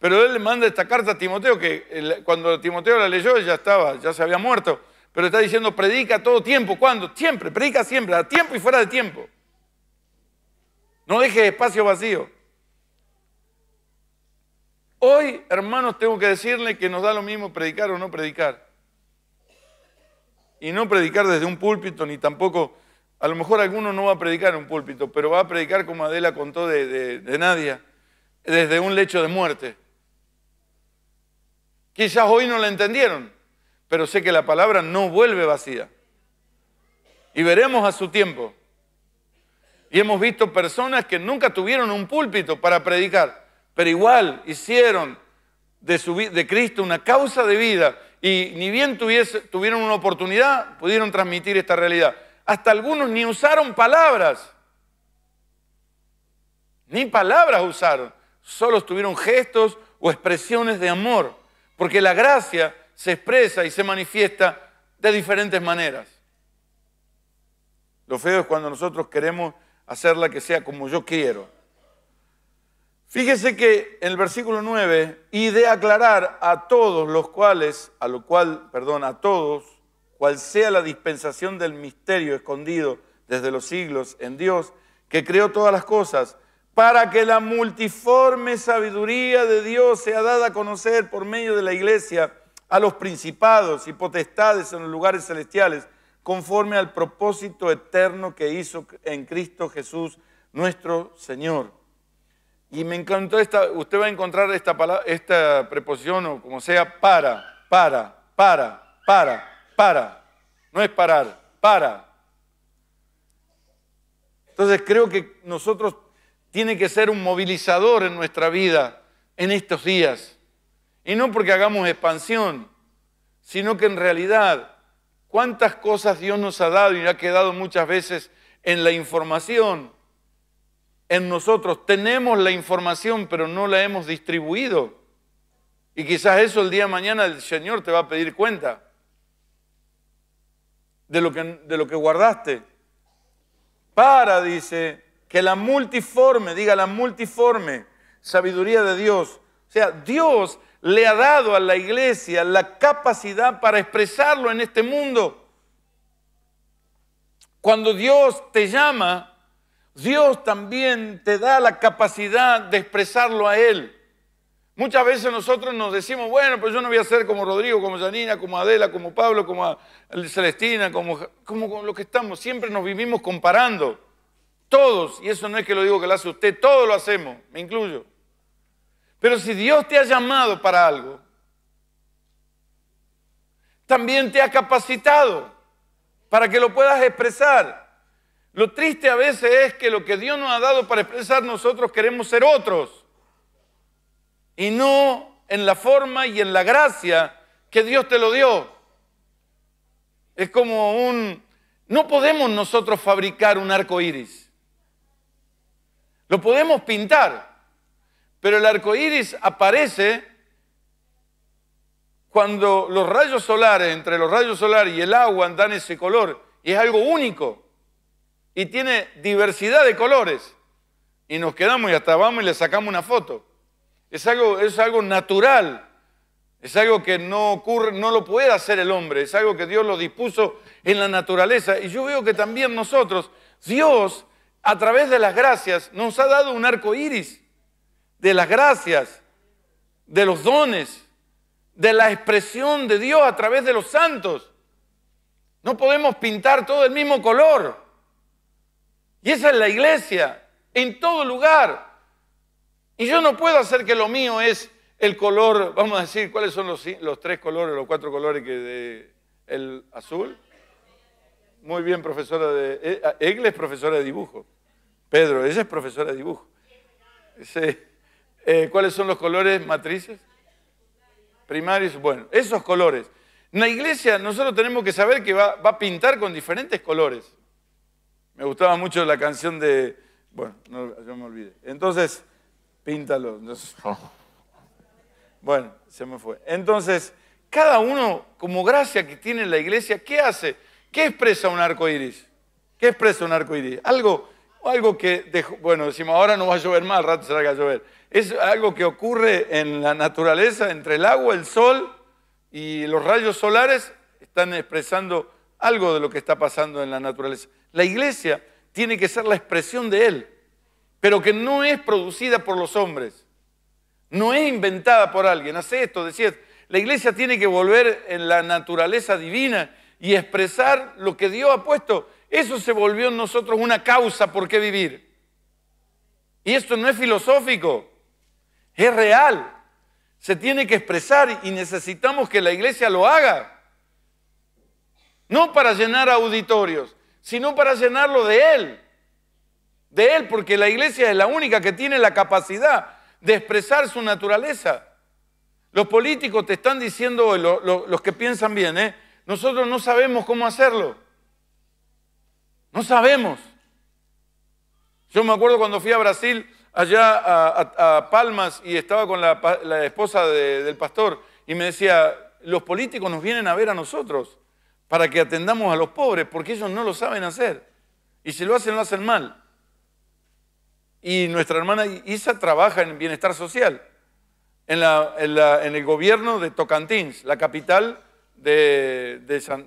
pero él le manda esta carta a Timoteo, que cuando Timoteo la leyó ya estaba, ya se había muerto, pero está diciendo, predica todo tiempo, ¿cuándo? Siempre, predica siempre, a tiempo y fuera de tiempo. No deje espacio vacío. Hoy, hermanos, tengo que decirle que nos da lo mismo predicar o no predicar. Y no predicar desde un púlpito, ni tampoco, a lo mejor alguno no va a predicar en un púlpito, pero va a predicar como Adela contó de, de, Nadia, desde un lecho de muerte. Quizás hoy no la entendieron, pero sé que la palabra no vuelve vacía. Y veremos a su tiempo. Y hemos visto personas que nunca tuvieron un púlpito para predicar pero igual hicieron de, su, de Cristo una causa de vida y ni bien tuvieron una oportunidad, pudieron transmitir esta realidad. Hasta algunos ni usaron palabras, ni palabras usaron, solo tuvieron gestos o expresiones de amor, porque la gracia se expresa y se manifiesta de diferentes maneras. Lo feo es cuando nosotros queremos hacerla que sea como yo quiero. Fíjese que en el versículo 9, y de aclarar a todos los cuales, a lo cual, perdón, a todos, cual sea la dispensación del misterio escondido desde los siglos en Dios, que creó todas las cosas, para que la multiforme sabiduría de Dios sea dada a conocer por medio de la iglesia a los principados y potestades en los lugares celestiales, conforme al propósito eterno que hizo en Cristo Jesús nuestro Señor y me encantó esta, usted va a encontrar esta, palabra, esta preposición o como sea, para, para, para, para, para. No es parar, para. Entonces creo que nosotros tiene que ser un movilizador en nuestra vida en estos días. Y no porque hagamos expansión, sino que en realidad cuántas cosas Dios nos ha dado y ha quedado muchas veces en la información en nosotros. Tenemos la información, pero no la hemos distribuido. Y quizás eso el día de mañana el Señor te va a pedir cuenta de lo que, de lo que guardaste. Para, dice, que la multiforme, diga la multiforme sabiduría de Dios. O sea, Dios le ha dado a la iglesia la capacidad para expresarlo en este mundo. Cuando Dios te llama, Dios también te da la capacidad de expresarlo a Él. Muchas veces nosotros nos decimos, bueno, pues yo no voy a ser como Rodrigo, como Janina, como Adela, como Pablo, como Celestina, como, como lo que estamos. Siempre nos vivimos comparando. Todos, y eso no es que lo digo que lo hace usted, todos lo hacemos, me incluyo. Pero si Dios te ha llamado para algo, también te ha capacitado para que lo puedas expresar. Lo triste a veces es que lo que Dios nos ha dado para expresar nosotros queremos ser otros y no en la forma y en la gracia que Dios te lo dio. Es como un... No podemos nosotros fabricar un arco iris. Lo podemos pintar, pero el arco iris aparece cuando los rayos solares, entre los rayos solares y el agua, dan ese color. Y es algo único. Y tiene diversidad de colores. Y nos quedamos y hasta vamos y le sacamos una foto. Es algo, es algo natural. Es algo que no ocurre, no lo puede hacer el hombre. Es algo que Dios lo dispuso en la naturaleza. Y yo veo que también nosotros, Dios a través de las gracias, nos ha dado un arco iris de las gracias, de los dones, de la expresión de Dios a través de los santos. No podemos pintar todo el mismo color. Y esa es la iglesia, en todo lugar. Y yo no puedo hacer que lo mío es el color, vamos a decir, ¿cuáles son los, tres colores, los cuatro colores que de el azul? Muy bien, profesora de... Eh, Egle es profesora de dibujo. Pedro, ella es profesora de dibujo. Eh, ¿Cuáles son los colores matrices? Primarios. Bueno, esos colores. En la iglesia nosotros tenemos que saber que va, a pintar con diferentes colores. Me gustaba mucho la canción de... Bueno, no, yo me olvidé. Entonces, píntalo. Bueno, se me fue. Entonces, cada uno, como gracia que tiene la iglesia, ¿qué hace? ¿Qué expresa un arco iris? ¿Qué expresa un arco iris? Algo, algo que, bueno, decimos, ahora no va a llover más, al rato se va a llover. Es algo que ocurre en la naturaleza, entre el agua, el sol y los rayos solares, están expresando algo de lo que está pasando en la naturaleza. La iglesia tiene que ser la expresión de Él, pero que no es producida por los hombres, no es inventada por alguien. Hace esto, decía, la iglesia tiene que volver en la naturaleza divina y expresar lo que Dios ha puesto. Eso se volvió en nosotros una causa por qué vivir. Y esto no es filosófico, es real. Se tiene que expresar y necesitamos que la iglesia lo haga. No para llenar auditorios, sino para llenarlo de Él. De Él, porque la iglesia es la única que tiene la capacidad de expresar su naturaleza. Los políticos te están diciendo, los que piensan bien, ¿eh? Nosotros no sabemos cómo hacerlo. No sabemos. Yo me acuerdo cuando fui a Brasil, allá a, Palmas, y estaba con la, esposa del pastor, y me decía, los políticos nos vienen a ver a nosotros para que atendamos a los pobres, porque ellos no lo saben hacer. Y si lo hacen, lo hacen mal. Y nuestra hermana Isa trabaja en bienestar social, en, en el gobierno de Tocantins, la capital de,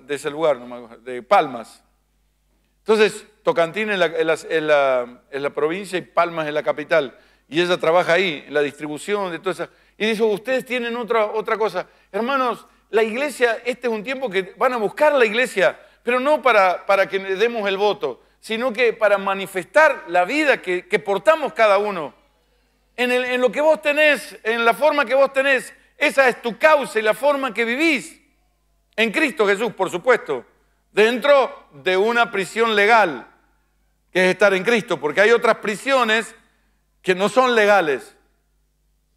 ese lugar, de Palmas. Entonces, Tocantín es la, provincia y Palmas es la capital. Y ella trabaja ahí, en la distribución de todo eso. Y dice, ustedes tienen otra, otra cosa. Hermanos, la iglesia, este es un tiempo que van a buscar la iglesia, pero no para, para que demos el voto, sino que para manifestar la vida que, portamos cada uno. En, en lo que vos tenés, en la forma que vos tenés, esa es tu causa y la forma que vivís. En Cristo Jesús, por supuesto, dentro de una prisión legal, que es estar en Cristo, porque hay otras prisiones que no son legales.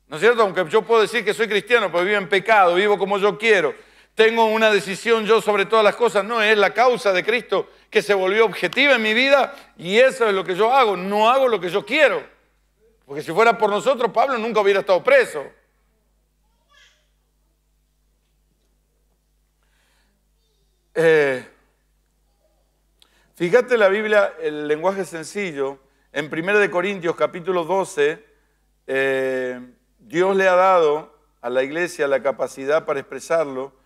¿No es cierto? Aunque yo puedo decir que soy cristiano, pero vivo en pecado, vivo como yo quiero, tengo una decisión yo sobre todas las cosas, no es la causa de Cristo que se volvió objetiva en mi vida y eso es lo que yo hago, no hago lo que yo quiero. Porque si fuera por nosotros, Pablo nunca hubiera estado preso. Eh, fíjate la Biblia, el lenguaje sencillo. En 1 Corintios capítulo 12, eh, Dios le ha dado a la iglesia la capacidad para expresarlo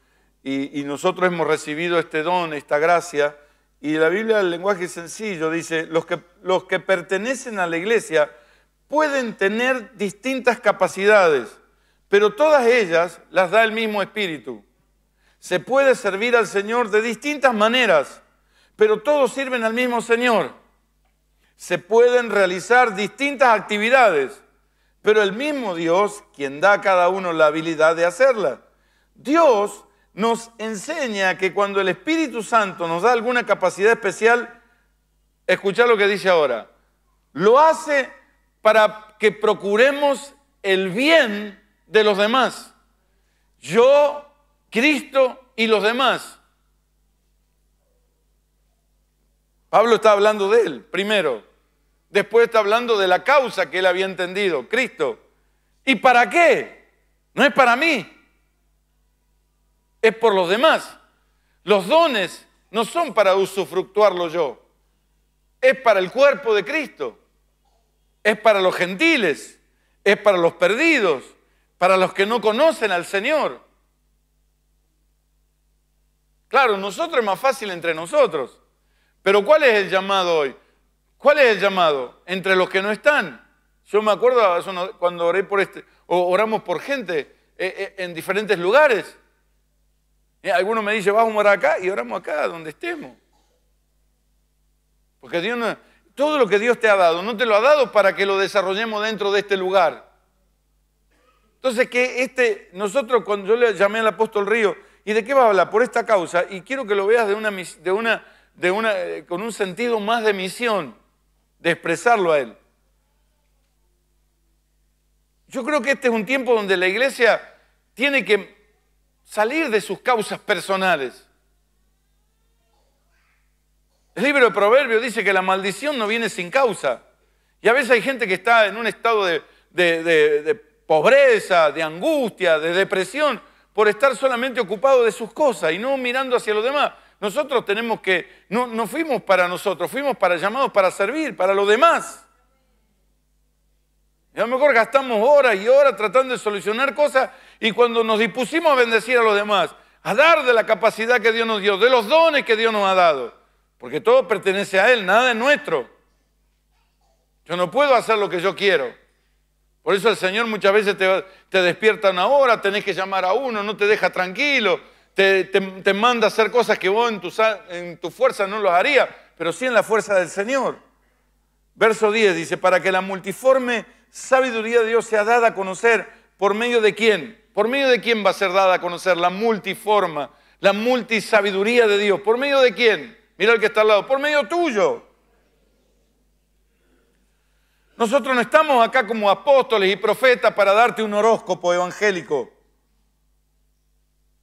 y, nosotros hemos recibido este don, esta gracia. Y la Biblia, el lenguaje sencillo, dice, los que, los que pertenecen a la iglesia pueden tener distintas capacidades, pero todas ellas las da el mismo Espíritu. Se puede servir al Señor de distintas maneras, pero todos sirven al mismo Señor. Se pueden realizar distintas actividades, pero el mismo Dios quien da a cada uno la habilidad de hacerla. Dios nos enseña que cuando el Espíritu Santo nos da alguna capacidad especial, escucha lo que dice ahora, lo hace para que procuremos el bien de los demás. Yo, Cristo y los demás. Pablo está hablando de él, primero. Después está hablando de la causa que él había entendido, Cristo. ¿Y para qué? No es para mí, es por los demás. Los dones no son para usufructuarlo yo, es para el cuerpo de Cristo, es para los gentiles, es para los perdidos, para los que no conocen al Señor. Claro, nosotros es más fácil entre nosotros, pero ¿cuál es el llamado hoy? ¿Cuál es el llamado? Entre los que no están. Yo me acuerdo cuando oré por este, o oramos por gente eh, eh, en diferentes lugares. Eh, algunos me dicen, vamos a orar acá y oramos acá, donde estemos. Porque Dios todo lo que Dios te ha dado, no te lo ha dado para que lo desarrollemos dentro de este lugar. Entonces, que este, nosotros cuando yo le llamé al apóstol Río, ¿y de qué va a hablar? Por esta causa, y quiero que lo veas de una, de una, de una, eh, con un sentido más de misión, de expresarlo a él. Yo creo que este es un tiempo donde la iglesia tiene que salir de sus causas personales. El libro de Proverbios dice que la maldición no viene sin causa. Y a veces hay gente que está en un estado de, pobreza, de angustia, de depresión, por estar solamente ocupado de sus cosas y no mirando hacia los demás. Nosotros tenemos que, no, no fuimos para nosotros, fuimos para llamados para servir, para los demás. Y a lo mejor gastamos horas y horas tratando de solucionar cosas y cuando nos dispusimos a bendecir a los demás, a dar de la capacidad que Dios nos dio, de los dones que Dios nos ha dado, porque todo pertenece a Él, nada es nuestro. Yo no puedo hacer lo que yo quiero. Por eso el Señor muchas veces te, despierta una hora, tenés que llamar a uno, no te deja tranquilo, te, manda a hacer cosas que vos en tu, en tu fuerza no lo harías, pero sí en la fuerza del Señor. Verso 10 dice, para que la multiforme sabiduría de Dios sea dada a conocer por medio de quién. ¿Por medio de quién va a ser dada a conocer la multiforma, la multisabiduría de Dios? ¿Por medio de quién? Mira el que está al lado, por medio tuyo. Nosotros no estamos acá como apóstoles y profetas para darte un horóscopo evangélico.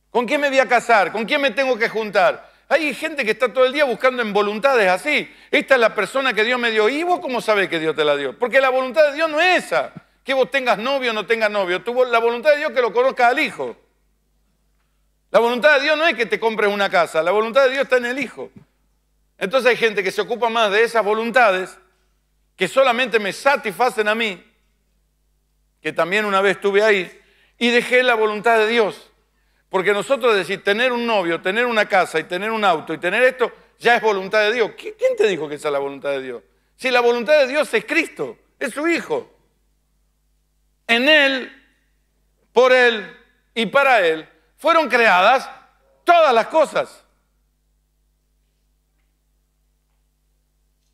¿Con quién me voy a casar? ¿Con quién me tengo que juntar? Hay gente que está todo el día buscando en voluntades así. Esta es la persona que Dios me dio. ¿Y vos cómo sabés que Dios te la dio? Porque la voluntad de Dios no es esa. Que vos tengas novio o no tengas novio. la voluntad de Dios es que lo conozcas al hijo. La voluntad de Dios no es que te compres una casa. La voluntad de Dios está en el hijo. Entonces hay gente que se ocupa más de esas voluntades que solamente me satisfacen a mí, que también una vez estuve ahí, y dejé la voluntad de Dios. Porque nosotros decir tener un novio, tener una casa y tener un auto y tener esto, ya es voluntad de Dios. ¿Quién te dijo que esa es la voluntad de Dios? Si la voluntad de Dios es Cristo, es su Hijo. En Él, por Él y para Él fueron creadas todas las cosas.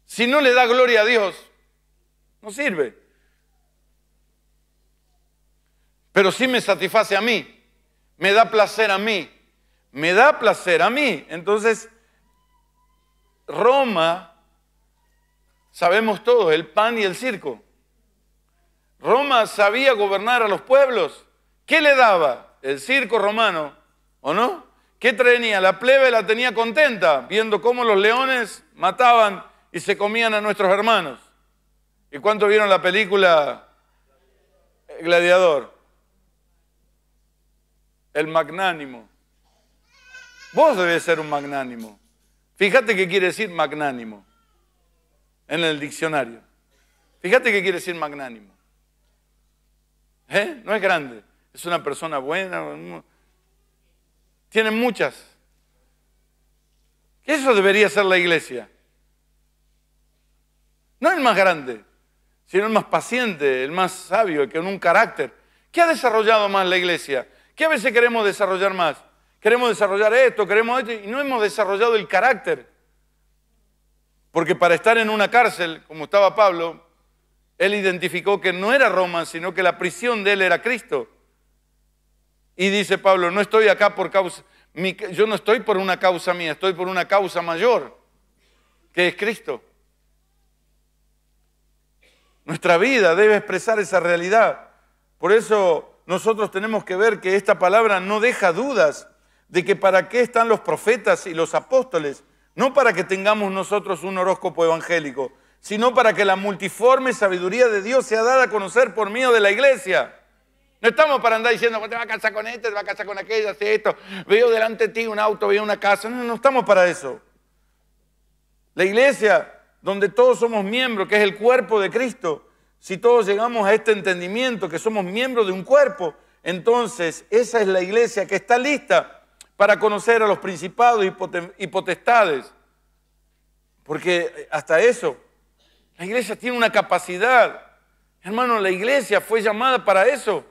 Si no le da gloria a Dios, no sirve. Pero sí me satisface a mí me da placer a mí, me da placer a mí. Entonces, Roma, sabemos todos, el pan y el circo. Roma sabía gobernar a los pueblos. ¿Qué le daba? El circo romano, ¿o no? ¿Qué tenía? La plebe la tenía contenta, viendo cómo los leones mataban y se comían a nuestros hermanos. ¿Y cuánto vieron la película Gladiador? el magnánimo. Vos debes ser un magnánimo. Fíjate qué quiere decir magnánimo en el diccionario. Fíjate qué quiere decir magnánimo. ¿Eh? No es grande, es una persona buena. Tiene muchas. Eso debería ser la iglesia. No el más grande, sino el más paciente, el más sabio, el que con un carácter ¿Qué ha desarrollado más la iglesia? ¿Qué a veces queremos desarrollar más? Queremos desarrollar esto, queremos esto, y no hemos desarrollado el carácter. Porque para estar en una cárcel, como estaba Pablo, él identificó que no era Roma, sino que la prisión de él era Cristo. Y dice Pablo, no estoy acá por causa, yo no estoy por una causa mía, estoy por una causa mayor, que es Cristo. Nuestra vida debe expresar esa realidad. Por eso nosotros tenemos que ver que esta palabra no deja dudas de que para qué están los profetas y los apóstoles, no para que tengamos nosotros un horóscopo evangélico, sino para que la multiforme sabiduría de Dios sea dada a conocer por medio de la iglesia. No estamos para andar diciendo, te vas a casar con este, te vas a casar con aquella, hace esto. Veo delante de ti un auto, veo una casa. No, no estamos para eso. La iglesia, donde todos somos miembros, que es el cuerpo de Cristo, si todos llegamos a este entendimiento que somos miembros de un cuerpo, entonces esa es la iglesia que está lista para conocer a los principados y potestades. Porque hasta eso, la iglesia tiene una capacidad. Hermano, la iglesia fue llamada para eso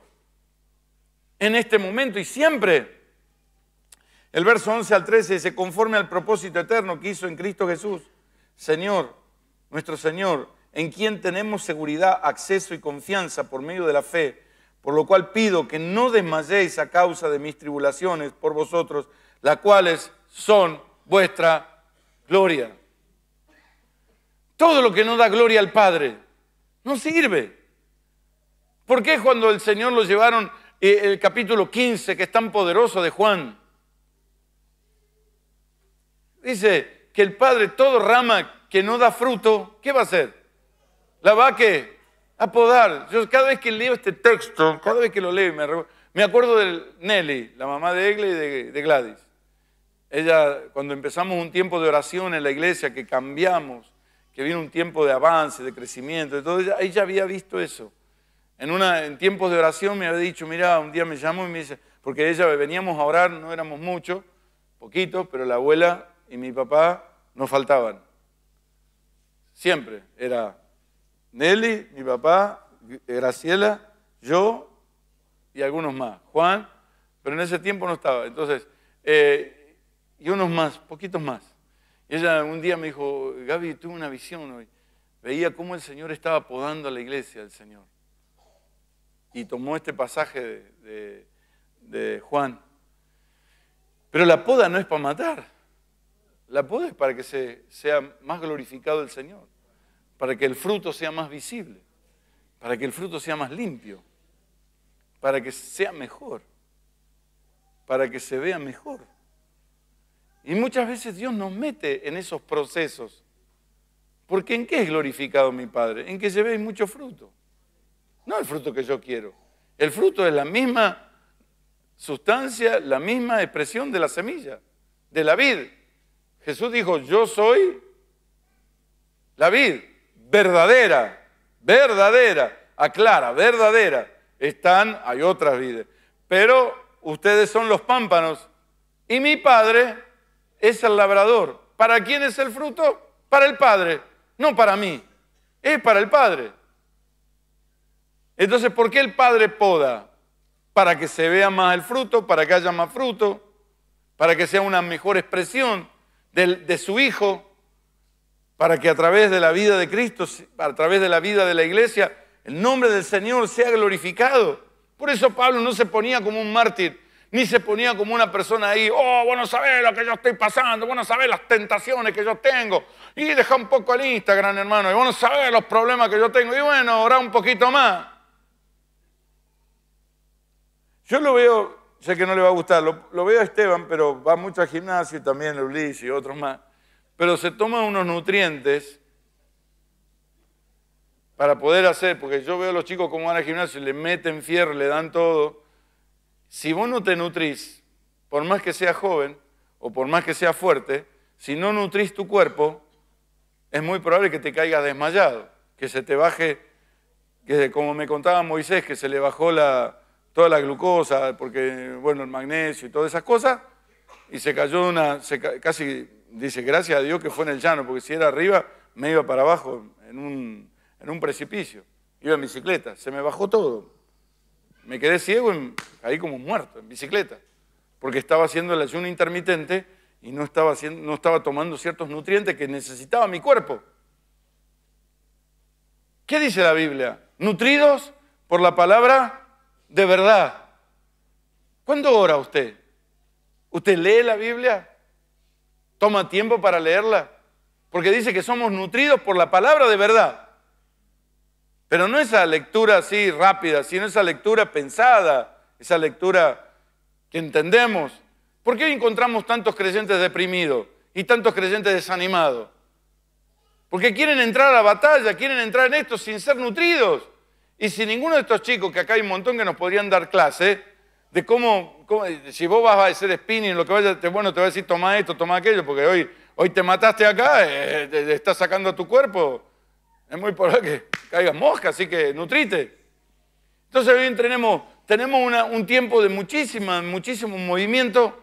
en este momento y siempre. El verso 11 al 13 dice, conforme al propósito eterno que hizo en Cristo Jesús, Señor, nuestro Señor, en quien tenemos seguridad, acceso y confianza por medio de la fe, por lo cual pido que no desmayéis a causa de mis tribulaciones por vosotros, las cuales son vuestra gloria. Todo lo que no da gloria al Padre no sirve. ¿Por qué cuando el Señor lo llevaron el capítulo 15, que es tan poderoso de Juan. Dice que el Padre, todo rama que no da fruto, ¿qué va a hacer? La va a qué? A. Yo cada vez que leo este texto, cada vez que lo leo, me, acuerdo de Nelly, la mamá de Egle y de, Gladys. Ella, cuando empezamos un tiempo de oración en la iglesia, que cambiamos, que viene un tiempo de avance, de crecimiento, ella, ella había visto eso. En, una, en tiempos de oración me había dicho, mira, un día me llamó y me dice, porque ella veníamos a orar, no éramos muchos, poquitos, pero la abuela y mi papá no faltaban. Siempre era Nelly, mi papá, Graciela, yo y algunos más. Juan, pero en ese tiempo no estaba. Entonces, eh, y unos más, poquitos más. Y ella un día me dijo, Gaby, tuve una visión hoy. Veía cómo el Señor estaba podando a la iglesia del Señor y tomó este pasaje de, Juan. Pero la poda no es para matar. La poda es para que se, sea más glorificado el Señor, para que el fruto sea más visible, para que el fruto sea más limpio, para que sea mejor, para que se vea mejor. Y muchas veces Dios nos mete en esos procesos. Porque ¿en qué es glorificado mi Padre? En que ve mucho fruto. No el fruto que yo quiero. El fruto es la misma sustancia, la misma expresión de la semilla, de la vid. Jesús dijo, yo soy la vid, verdadera, verdadera, aclara, verdadera. Están, hay otras vides, pero ustedes son los pámpanos y mi padre es el labrador. ¿Para quién es el fruto? Para el padre, no para mí, es para el padre. Entonces, ¿por qué el Padre poda? Para que se vea más el fruto, para que haya más fruto, para que sea una mejor expresión de, su Hijo, para que a través de la vida de Cristo, a través de la vida de la iglesia, el nombre del Señor sea glorificado. Por eso Pablo no se ponía como un mártir, ni se ponía como una persona ahí, oh, bueno no sabés lo que yo estoy pasando, bueno no sabés las tentaciones que yo tengo, y deja un poco el Instagram, hermano, y bueno no los problemas que yo tengo, y bueno, ora un poquito más. Yo lo veo, sé que no le va a gustar, lo, veo a Esteban, pero va mucho al gimnasio y también a Ulises y otros más. Pero se toma unos nutrientes para poder hacer, porque yo veo a los chicos como van al gimnasio le meten fierro, le dan todo. Si vos no te nutrís, por más que seas joven o por más que seas fuerte, si no nutrís tu cuerpo, es muy probable que te caigas desmayado, que se te baje, que como me contaba Moisés, que se le bajó la, toda la glucosa, porque, bueno, el magnesio y todas esas cosas, y se cayó una, casi, dice, gracias a Dios que fue en el llano, porque si era arriba, me iba para abajo, en un, precipicio. Iba en bicicleta, se me bajó todo. me quedé ciego caí como muerto en bicicleta, porque estaba haciendo el ayuno intermitente y no estaba, haciendo, no estaba tomando ciertos nutrientes que necesitaba mi cuerpo. ¿Qué dice la Biblia? Nutridos por la palabra de verdad. ¿Cuándo ora usted? ¿Usted lee la Biblia? ¿Toma tiempo para leerla? Porque dice que somos nutridos por la palabra de verdad. Pero no esa lectura así rápida, sino esa lectura pensada, esa lectura que entendemos. ¿Por qué encontramos tantos creyentes deprimidos y tantos creyentes desanimados? Porque quieren entrar a la batalla, quieren entrar en esto sin ser nutridos. Y si ninguno de estos chicos, que acá hay un montón que nos podrían dar clase, de cómo, si vos vas a hacer spinning, lo que vaya, bueno, te va a decir toma esto, toma aquello, porque hoy, hoy te mataste acá, eh, te, estás sacando a tu cuerpo, es muy probable que caigas mosca, así que nutrite. Entonces hoy tenemos, tenemos un tiempo de muchísima, muchísimo movimiento,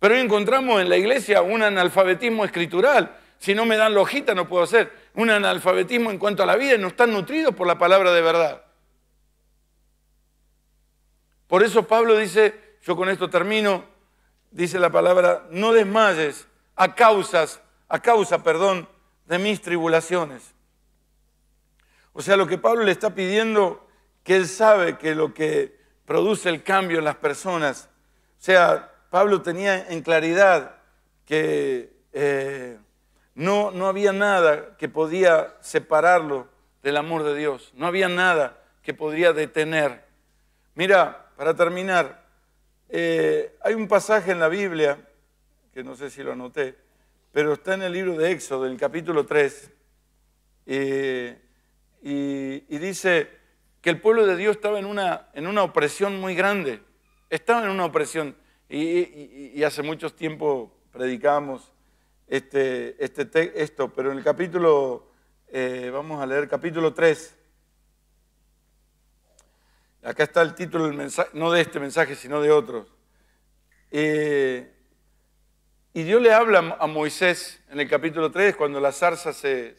pero hoy encontramos en la iglesia un analfabetismo escritural. Si no me dan la hojita no puedo hacer. Un analfabetismo en cuanto a la vida y no están nutridos por la palabra de verdad. Por eso Pablo dice, yo con esto termino, dice la palabra, no desmayes a causas, a causa, perdón, de mis tribulaciones. O sea, lo que Pablo le está pidiendo, que él sabe que lo que produce el cambio en las personas, o sea, Pablo tenía en claridad que eh, no, no había nada que podía separarlo del amor de Dios, no había nada que podría detener. Mira, para terminar, eh, hay un pasaje en la Biblia, que no sé si lo anoté, pero está en el libro de Éxodo, en el capítulo 3, eh, y, dice que el pueblo de Dios estaba en una, en una opresión muy grande, estaba en una opresión, y, hace mucho tiempo predicamos este, este, esto, pero en el capítulo, eh, vamos a leer capítulo 3, acá está el título del mensaje, no de este mensaje, sino de otros. Eh, y Dios le habla a Moisés en el capítulo 3, cuando la zarza se,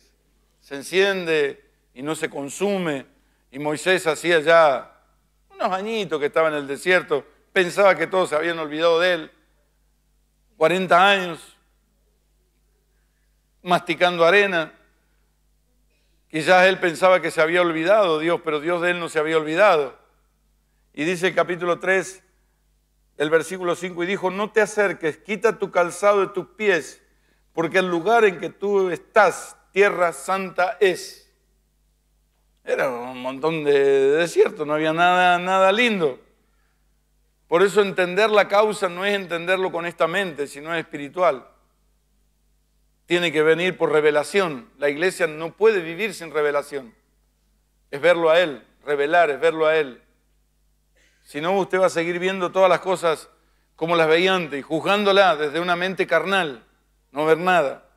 se enciende y no se consume, y Moisés hacía ya unos añitos que estaba en el desierto, pensaba que todos se habían olvidado de él, 40 años, masticando arena. Quizás él pensaba que se había olvidado Dios, pero Dios de él no se había olvidado. Y dice el capítulo 3, el versículo 5, y dijo, no te acerques, quita tu calzado de tus pies, porque el lugar en que tú estás, tierra santa es. Era un montón de desierto, no había nada, nada lindo. Por eso entender la causa no es entenderlo con esta mente, sino es espiritual tiene que venir por revelación. La iglesia no puede vivir sin revelación. Es verlo a Él, revelar, es verlo a Él. Si no, usted va a seguir viendo todas las cosas como las veía antes y juzgándola desde una mente carnal, no ver nada.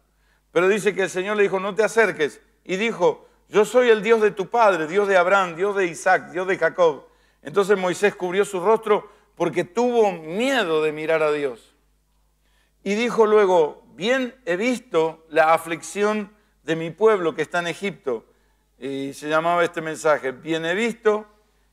Pero dice que el Señor le dijo, no te acerques. Y dijo, yo soy el Dios de tu padre, Dios de Abraham, Dios de Isaac, Dios de Jacob. Entonces Moisés cubrió su rostro porque tuvo miedo de mirar a Dios. Y dijo luego, bien he visto la aflicción de mi pueblo que está en Egipto. Y se llamaba este mensaje, bien he visto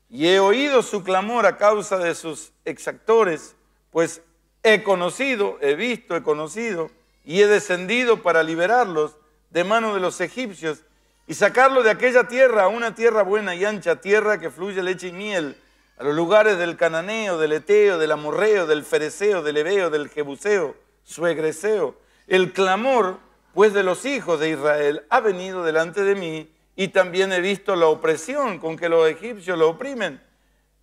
y he oído su clamor a causa de sus exactores, pues he conocido, he visto, he conocido y he descendido para liberarlos de mano de los egipcios y sacarlos de aquella tierra a una tierra buena y ancha, tierra que fluye leche y miel, a los lugares del cananeo, del eteo, del amorreo, del fereceo, del ebeo, del jebuseo, su egreseo, el clamor, pues, de los hijos de Israel ha venido delante de mí y también he visto la opresión con que los egipcios lo oprimen.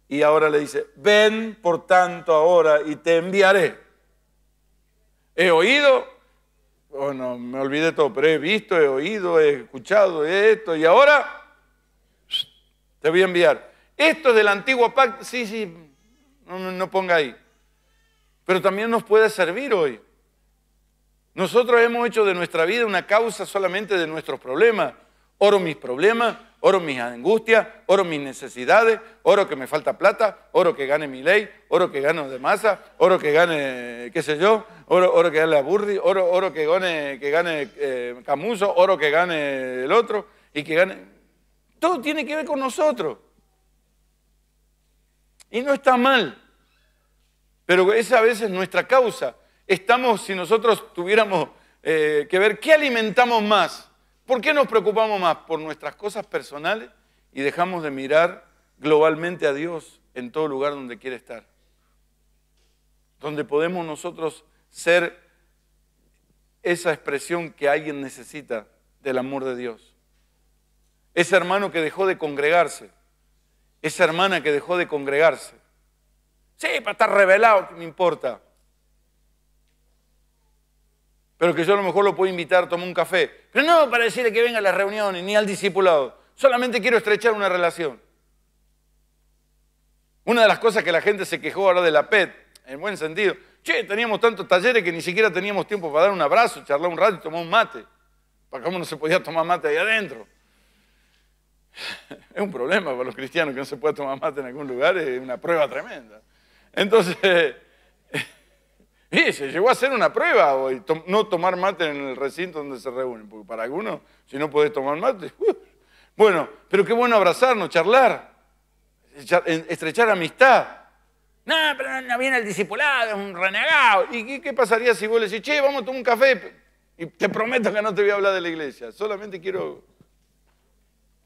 Y ahora le dice, ven por tanto ahora y te enviaré. He oído, bueno, me olvidé todo, pero he visto, he oído, he escuchado esto y ahora te voy a enviar. Esto es del antiguo pacto, sí, sí, no, no ponga ahí. Pero también nos puede servir hoy. Nosotros hemos hecho de nuestra vida una causa solamente de nuestros problemas. Oro mis problemas, oro mis angustias, oro mis necesidades, oro que me falta plata, oro que gane mi ley, oro que gane de masa, oro que gane, qué sé yo, oro, oro que gane la burri, oro, oro que gane, que gane eh, Camuso, oro que gane el otro y que gane... Todo tiene que ver con nosotros. Y no está mal. Pero esa a veces nuestra causa. Estamos, si nosotros tuviéramos eh, que ver qué alimentamos más, ¿por qué nos preocupamos más? Por nuestras cosas personales y dejamos de mirar globalmente a Dios en todo lugar donde quiere estar. Donde podemos nosotros ser esa expresión que alguien necesita del amor de Dios. Ese hermano que dejó de congregarse, esa hermana que dejó de congregarse. Sí, para estar revelado, ¿qué me importa? Pero que yo a lo mejor lo puedo invitar a tomar un café. Pero no para decirle que venga a las reuniones, ni al discipulado. Solamente quiero estrechar una relación. Una de las cosas que la gente se quejó ahora de la PET, en buen sentido, che, teníamos tantos talleres que ni siquiera teníamos tiempo para dar un abrazo, charlar un rato y tomar un mate. ¿Para cómo no se podía tomar mate ahí adentro? Es un problema para los cristianos que no se pueda tomar mate en algún lugar, es una prueba tremenda. Entonces, y se llegó a hacer una prueba hoy, no tomar mate en el recinto donde se reúnen, porque para algunos, si no podés tomar mate, uh, bueno, pero qué bueno abrazarnos, charlar, estrechar amistad. No, pero no viene el discipulado, es un renegado. ¿Y qué, pasaría si vos le decís, che, vamos a tomar un café? Y te prometo que no te voy a hablar de la iglesia, solamente quiero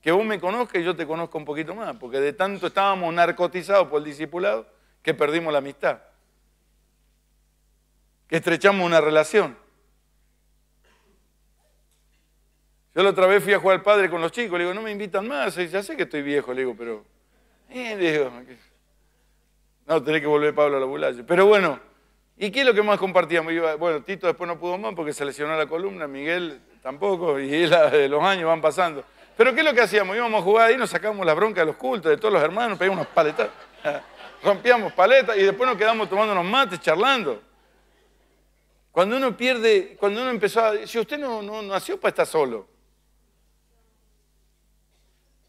que vos me conozcas y yo te conozca un poquito más, porque de tanto estábamos narcotizados por el discipulado que perdimos la amistad, que estrechamos una relación. Yo la otra vez fui a jugar al padre con los chicos, le digo, no me invitan más, ya sé que estoy viejo, le digo, pero... Eh, digo, no, tenés que volver Pablo a la bulaje. Pero bueno, ¿y qué es lo que más compartíamos? Bueno, Tito después no pudo más porque se lesionó la columna, Miguel tampoco, y los años van pasando. Pero ¿qué es lo que hacíamos? Íbamos a jugar ahí, nos sacábamos la bronca de los cultos, de todos los hermanos, pegamos unas paletas, rompíamos paletas y después nos quedamos tomando unos mates, charlando. Cuando uno pierde, cuando uno empezó a... Si usted no, no nació para estar solo,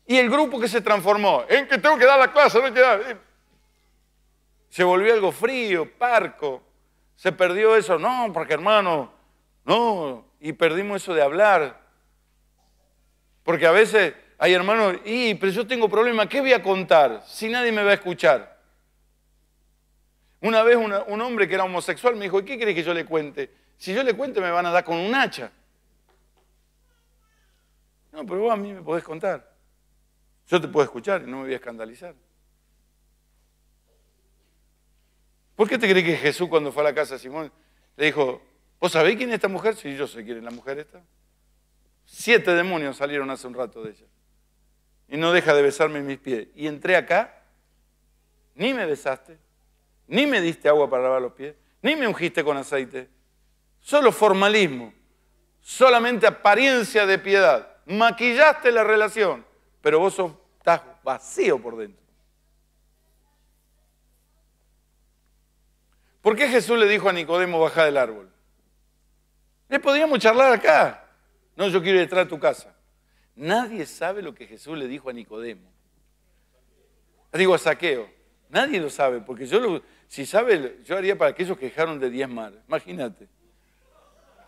y el grupo que se transformó, en que tengo que dar la clase, no que Se volvió algo frío, parco. Se perdió eso, no, porque hermano, no, y perdimos eso de hablar. Porque a veces hay hermanos, y, pero yo tengo problema, ¿qué voy a contar si nadie me va a escuchar? Una vez un hombre que era homosexual me dijo, ¿qué quiere que yo le cuente? Si yo le cuento me van a dar con un hacha. No, pero vos a mí me podés contar. Yo te puedo escuchar y no me voy a escandalizar. ¿Por qué te crees que Jesús cuando fue a la casa de Simón le dijo, ¿vos sabéis quién es esta mujer? Sí, yo sé quién es la mujer esta. Siete demonios salieron hace un rato de ella. Y no deja de besarme en mis pies. Y entré acá, ni me besaste, ni me diste agua para lavar los pies, ni me ungiste con aceite. Solo formalismo, solamente apariencia de piedad. Maquillaste la relación pero vos estás vacío por dentro. ¿Por qué Jesús le dijo a Nicodemo baja del árbol? Le podríamos charlar acá. No, yo quiero entrar a tu casa. Nadie sabe lo que Jesús le dijo a Nicodemo. Digo a Saqueo. Nadie lo sabe, porque yo lo, si sabe, yo haría para aquellos que dejaron de diezmar. Imagínate.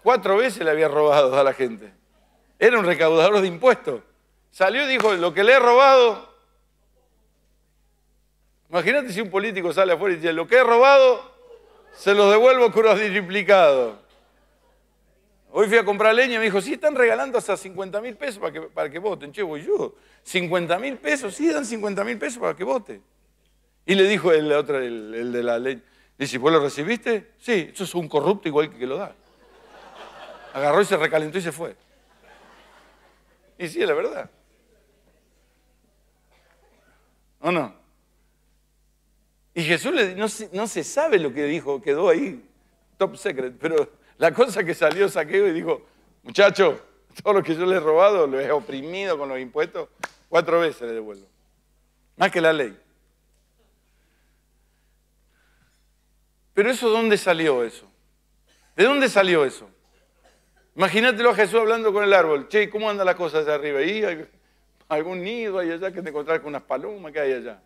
Cuatro veces le había robado a la gente. Era un recaudador de impuestos. Salió y dijo, lo que le he robado, imagínate si un político sale afuera y dice, lo que he robado, se lo devuelvo triplicado. Hoy fui a comprar leña y me dijo, sí, están regalando hasta 50 mil pesos para que, para que voten. Che, voy yo, 50 mil pesos, sí, dan 50 mil pesos para que vote. Y le dijo el, otro, el, de la leña, dice, ¿vos lo recibiste? Sí, eso es un corrupto igual que, lo da. Agarró y se recalentó y se fue. Y sí, es la verdad. ¿O no? Y Jesús no, no se sabe lo que dijo, quedó ahí, top secret, pero la cosa que salió saqueo y dijo, muchacho, todo lo que yo le he robado lo he oprimido con los impuestos, cuatro veces le devuelvo. Más que la ley. Pero eso, ¿dónde salió eso? ¿De dónde salió eso? Imagínatelo a Jesús hablando con el árbol. Che, ¿cómo anda la cosa allá arriba? Y algún nido ahí allá que te encontrás con unas palomas que hay allá.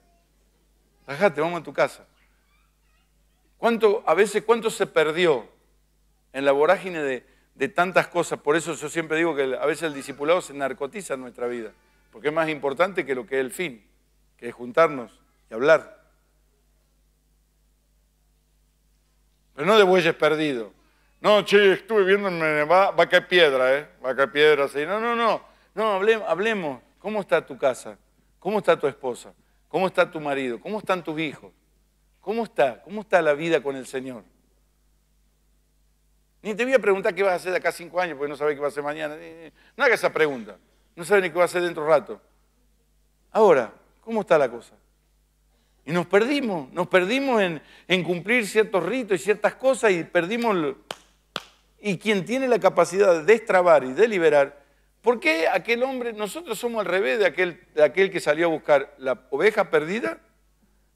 Bajate, vamos a tu casa. ¿Cuánto, a veces, cuánto se perdió en la vorágine de, de tantas cosas? Por eso yo siempre digo que a veces el discipulado se narcotiza en nuestra vida, porque es más importante que lo que es el fin, que es juntarnos y hablar. Pero no de bueyes perdidos. No, che, estuve viendo, va, va a caer piedra, ¿eh? Va a caer piedra, así. No, no, no. No, hablemos, hablemos. ¿Cómo está tu casa? ¿Cómo está tu esposa? ¿Cómo está tu marido? ¿Cómo están tus hijos? ¿Cómo está? ¿Cómo está la vida con el Señor? Ni te voy a preguntar qué vas a hacer de acá cinco años, porque no sabes qué va a hacer mañana. No hagas esa pregunta. No sabes ni qué va a hacer dentro de rato. Ahora, ¿cómo está la cosa? Y nos perdimos, nos perdimos en, cumplir ciertos ritos y ciertas cosas y perdimos... Y quien tiene la capacidad de destrabar y de liberar, ¿por qué aquel hombre, nosotros somos al revés de aquel, que salió a buscar la oveja perdida,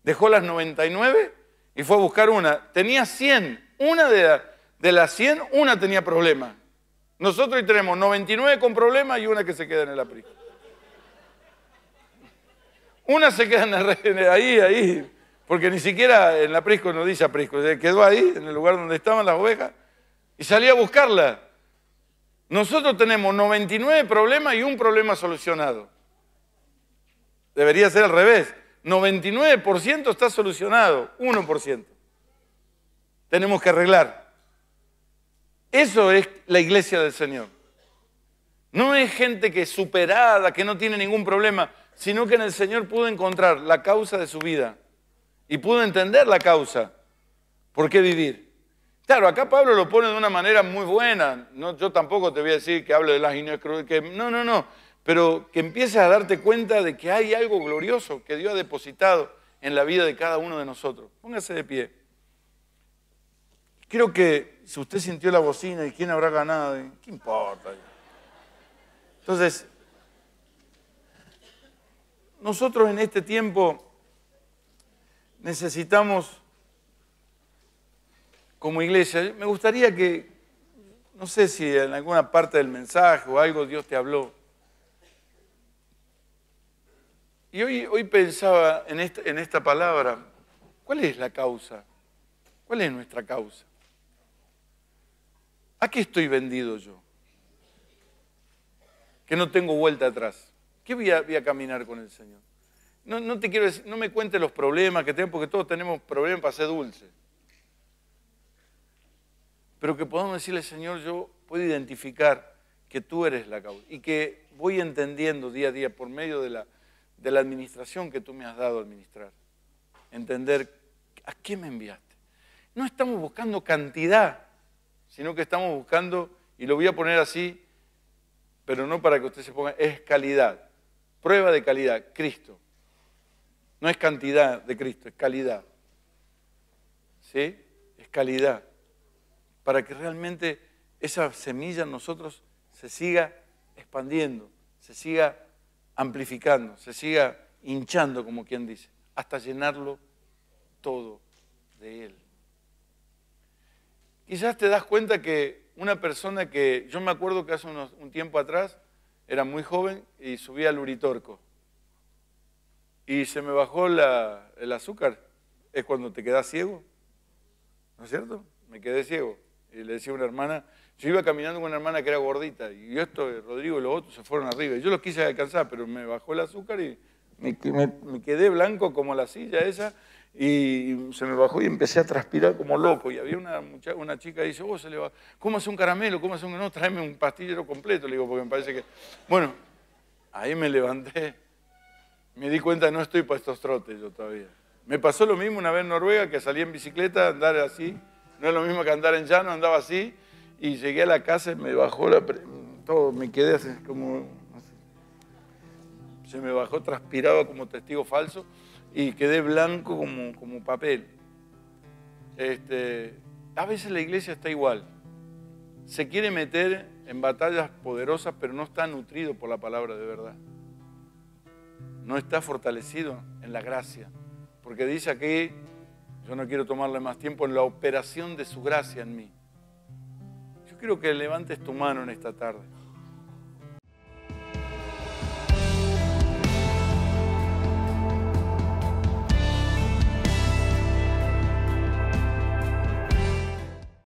dejó las 99 y fue a buscar una, tenía 100, una de, de las 100, una tenía problemas. Nosotros hoy tenemos 99 con problemas y una que se queda en el aprisco. Una se queda en el, ahí, ahí, porque ni siquiera en el aprisco no dice aprisco, se quedó ahí, en el lugar donde estaban las ovejas, y salía a buscarla. Nosotros tenemos 99 problemas y un problema solucionado. Debería ser al revés. 99% está solucionado, 1%. Tenemos que arreglar. Eso es la iglesia del Señor. No es gente que es superada, que no tiene ningún problema, sino que en el Señor pudo encontrar la causa de su vida y pudo entender la causa. ¿Por qué vivir? Claro, acá Pablo lo pone de una manera muy buena. No, yo tampoco te voy a decir que hable de las que no, no, no. Pero que empieces a darte cuenta de que hay algo glorioso que Dios ha depositado en la vida de cada uno de nosotros. Póngase de pie. Creo que si usted sintió la bocina y quién habrá ganado, ¿qué importa? Entonces, nosotros en este tiempo necesitamos, como iglesia, me gustaría que, no sé si en alguna parte del mensaje o algo Dios te habló. Y hoy, hoy pensaba en esta, en esta palabra, ¿cuál es la causa? ¿Cuál es nuestra causa? ¿A qué estoy vendido yo? Que no tengo vuelta atrás. ¿Qué voy a, caminar con el Señor? No, te quiero decir, no me cuentes los problemas que tengo, porque todos tenemos problemas para ser dulces. Pero que podamos decirle, Señor, yo puedo identificar que tú eres la causa y que voy entendiendo día a día por medio de la, de la administración que tú me has dado a administrar. Entender a qué me enviaste. No estamos buscando cantidad, sino que estamos buscando, y lo voy a poner así, pero no para que usted se ponga, es calidad. Prueba de calidad, Cristo. No es cantidad de Cristo, es calidad. ¿Sí? Es calidad. Para que realmente esa semilla en nosotros se siga expandiendo, se siga amplificando, se siga hinchando, como quien dice, hasta llenarlo todo de Él. Quizás te das cuenta que una persona que, yo me acuerdo que hace un tiempo atrás, era muy joven y subí al Uritorco. Y se me bajó el azúcar. Es cuando te quedas ciego. ¿No es cierto? Me quedé ciego. Y le decía a una hermana, yo iba caminando con una hermana que era gordita. Y esto, Rodrigo y los otros se fueron arriba. Y yo los quise alcanzar, pero me bajó el azúcar y me, me quedé blanco como la silla esa y se me bajó y empecé a transpirar como loco. Y había una, una chica que dice, oh, se le va, ¿cómo hace un caramelo? ¿Cómo hace un...? No, tráeme un pastillero completo, le digo, porque me parece que... Bueno, ahí me levanté, me di cuenta, no estoy para estos trotes yo todavía. Me pasó lo mismo una vez en Noruega, que salí en bicicleta, andar así, no es lo mismo que andar en llano, andaba así, y llegué a la casa y me bajó la... Todo, me quedé así como... Se me bajó, transpiraba como testigo falso y quedé blanco como, como papel. Este, a veces la iglesia está igual. Se quiere meter en batallas poderosas, pero no está nutrido por la palabra de verdad. No está fortalecido en la gracia. Porque dice aquí, yo no quiero tomarle más tiempo, en la operación de su gracia en mí. Yo quiero que levantes tu mano en esta tarde.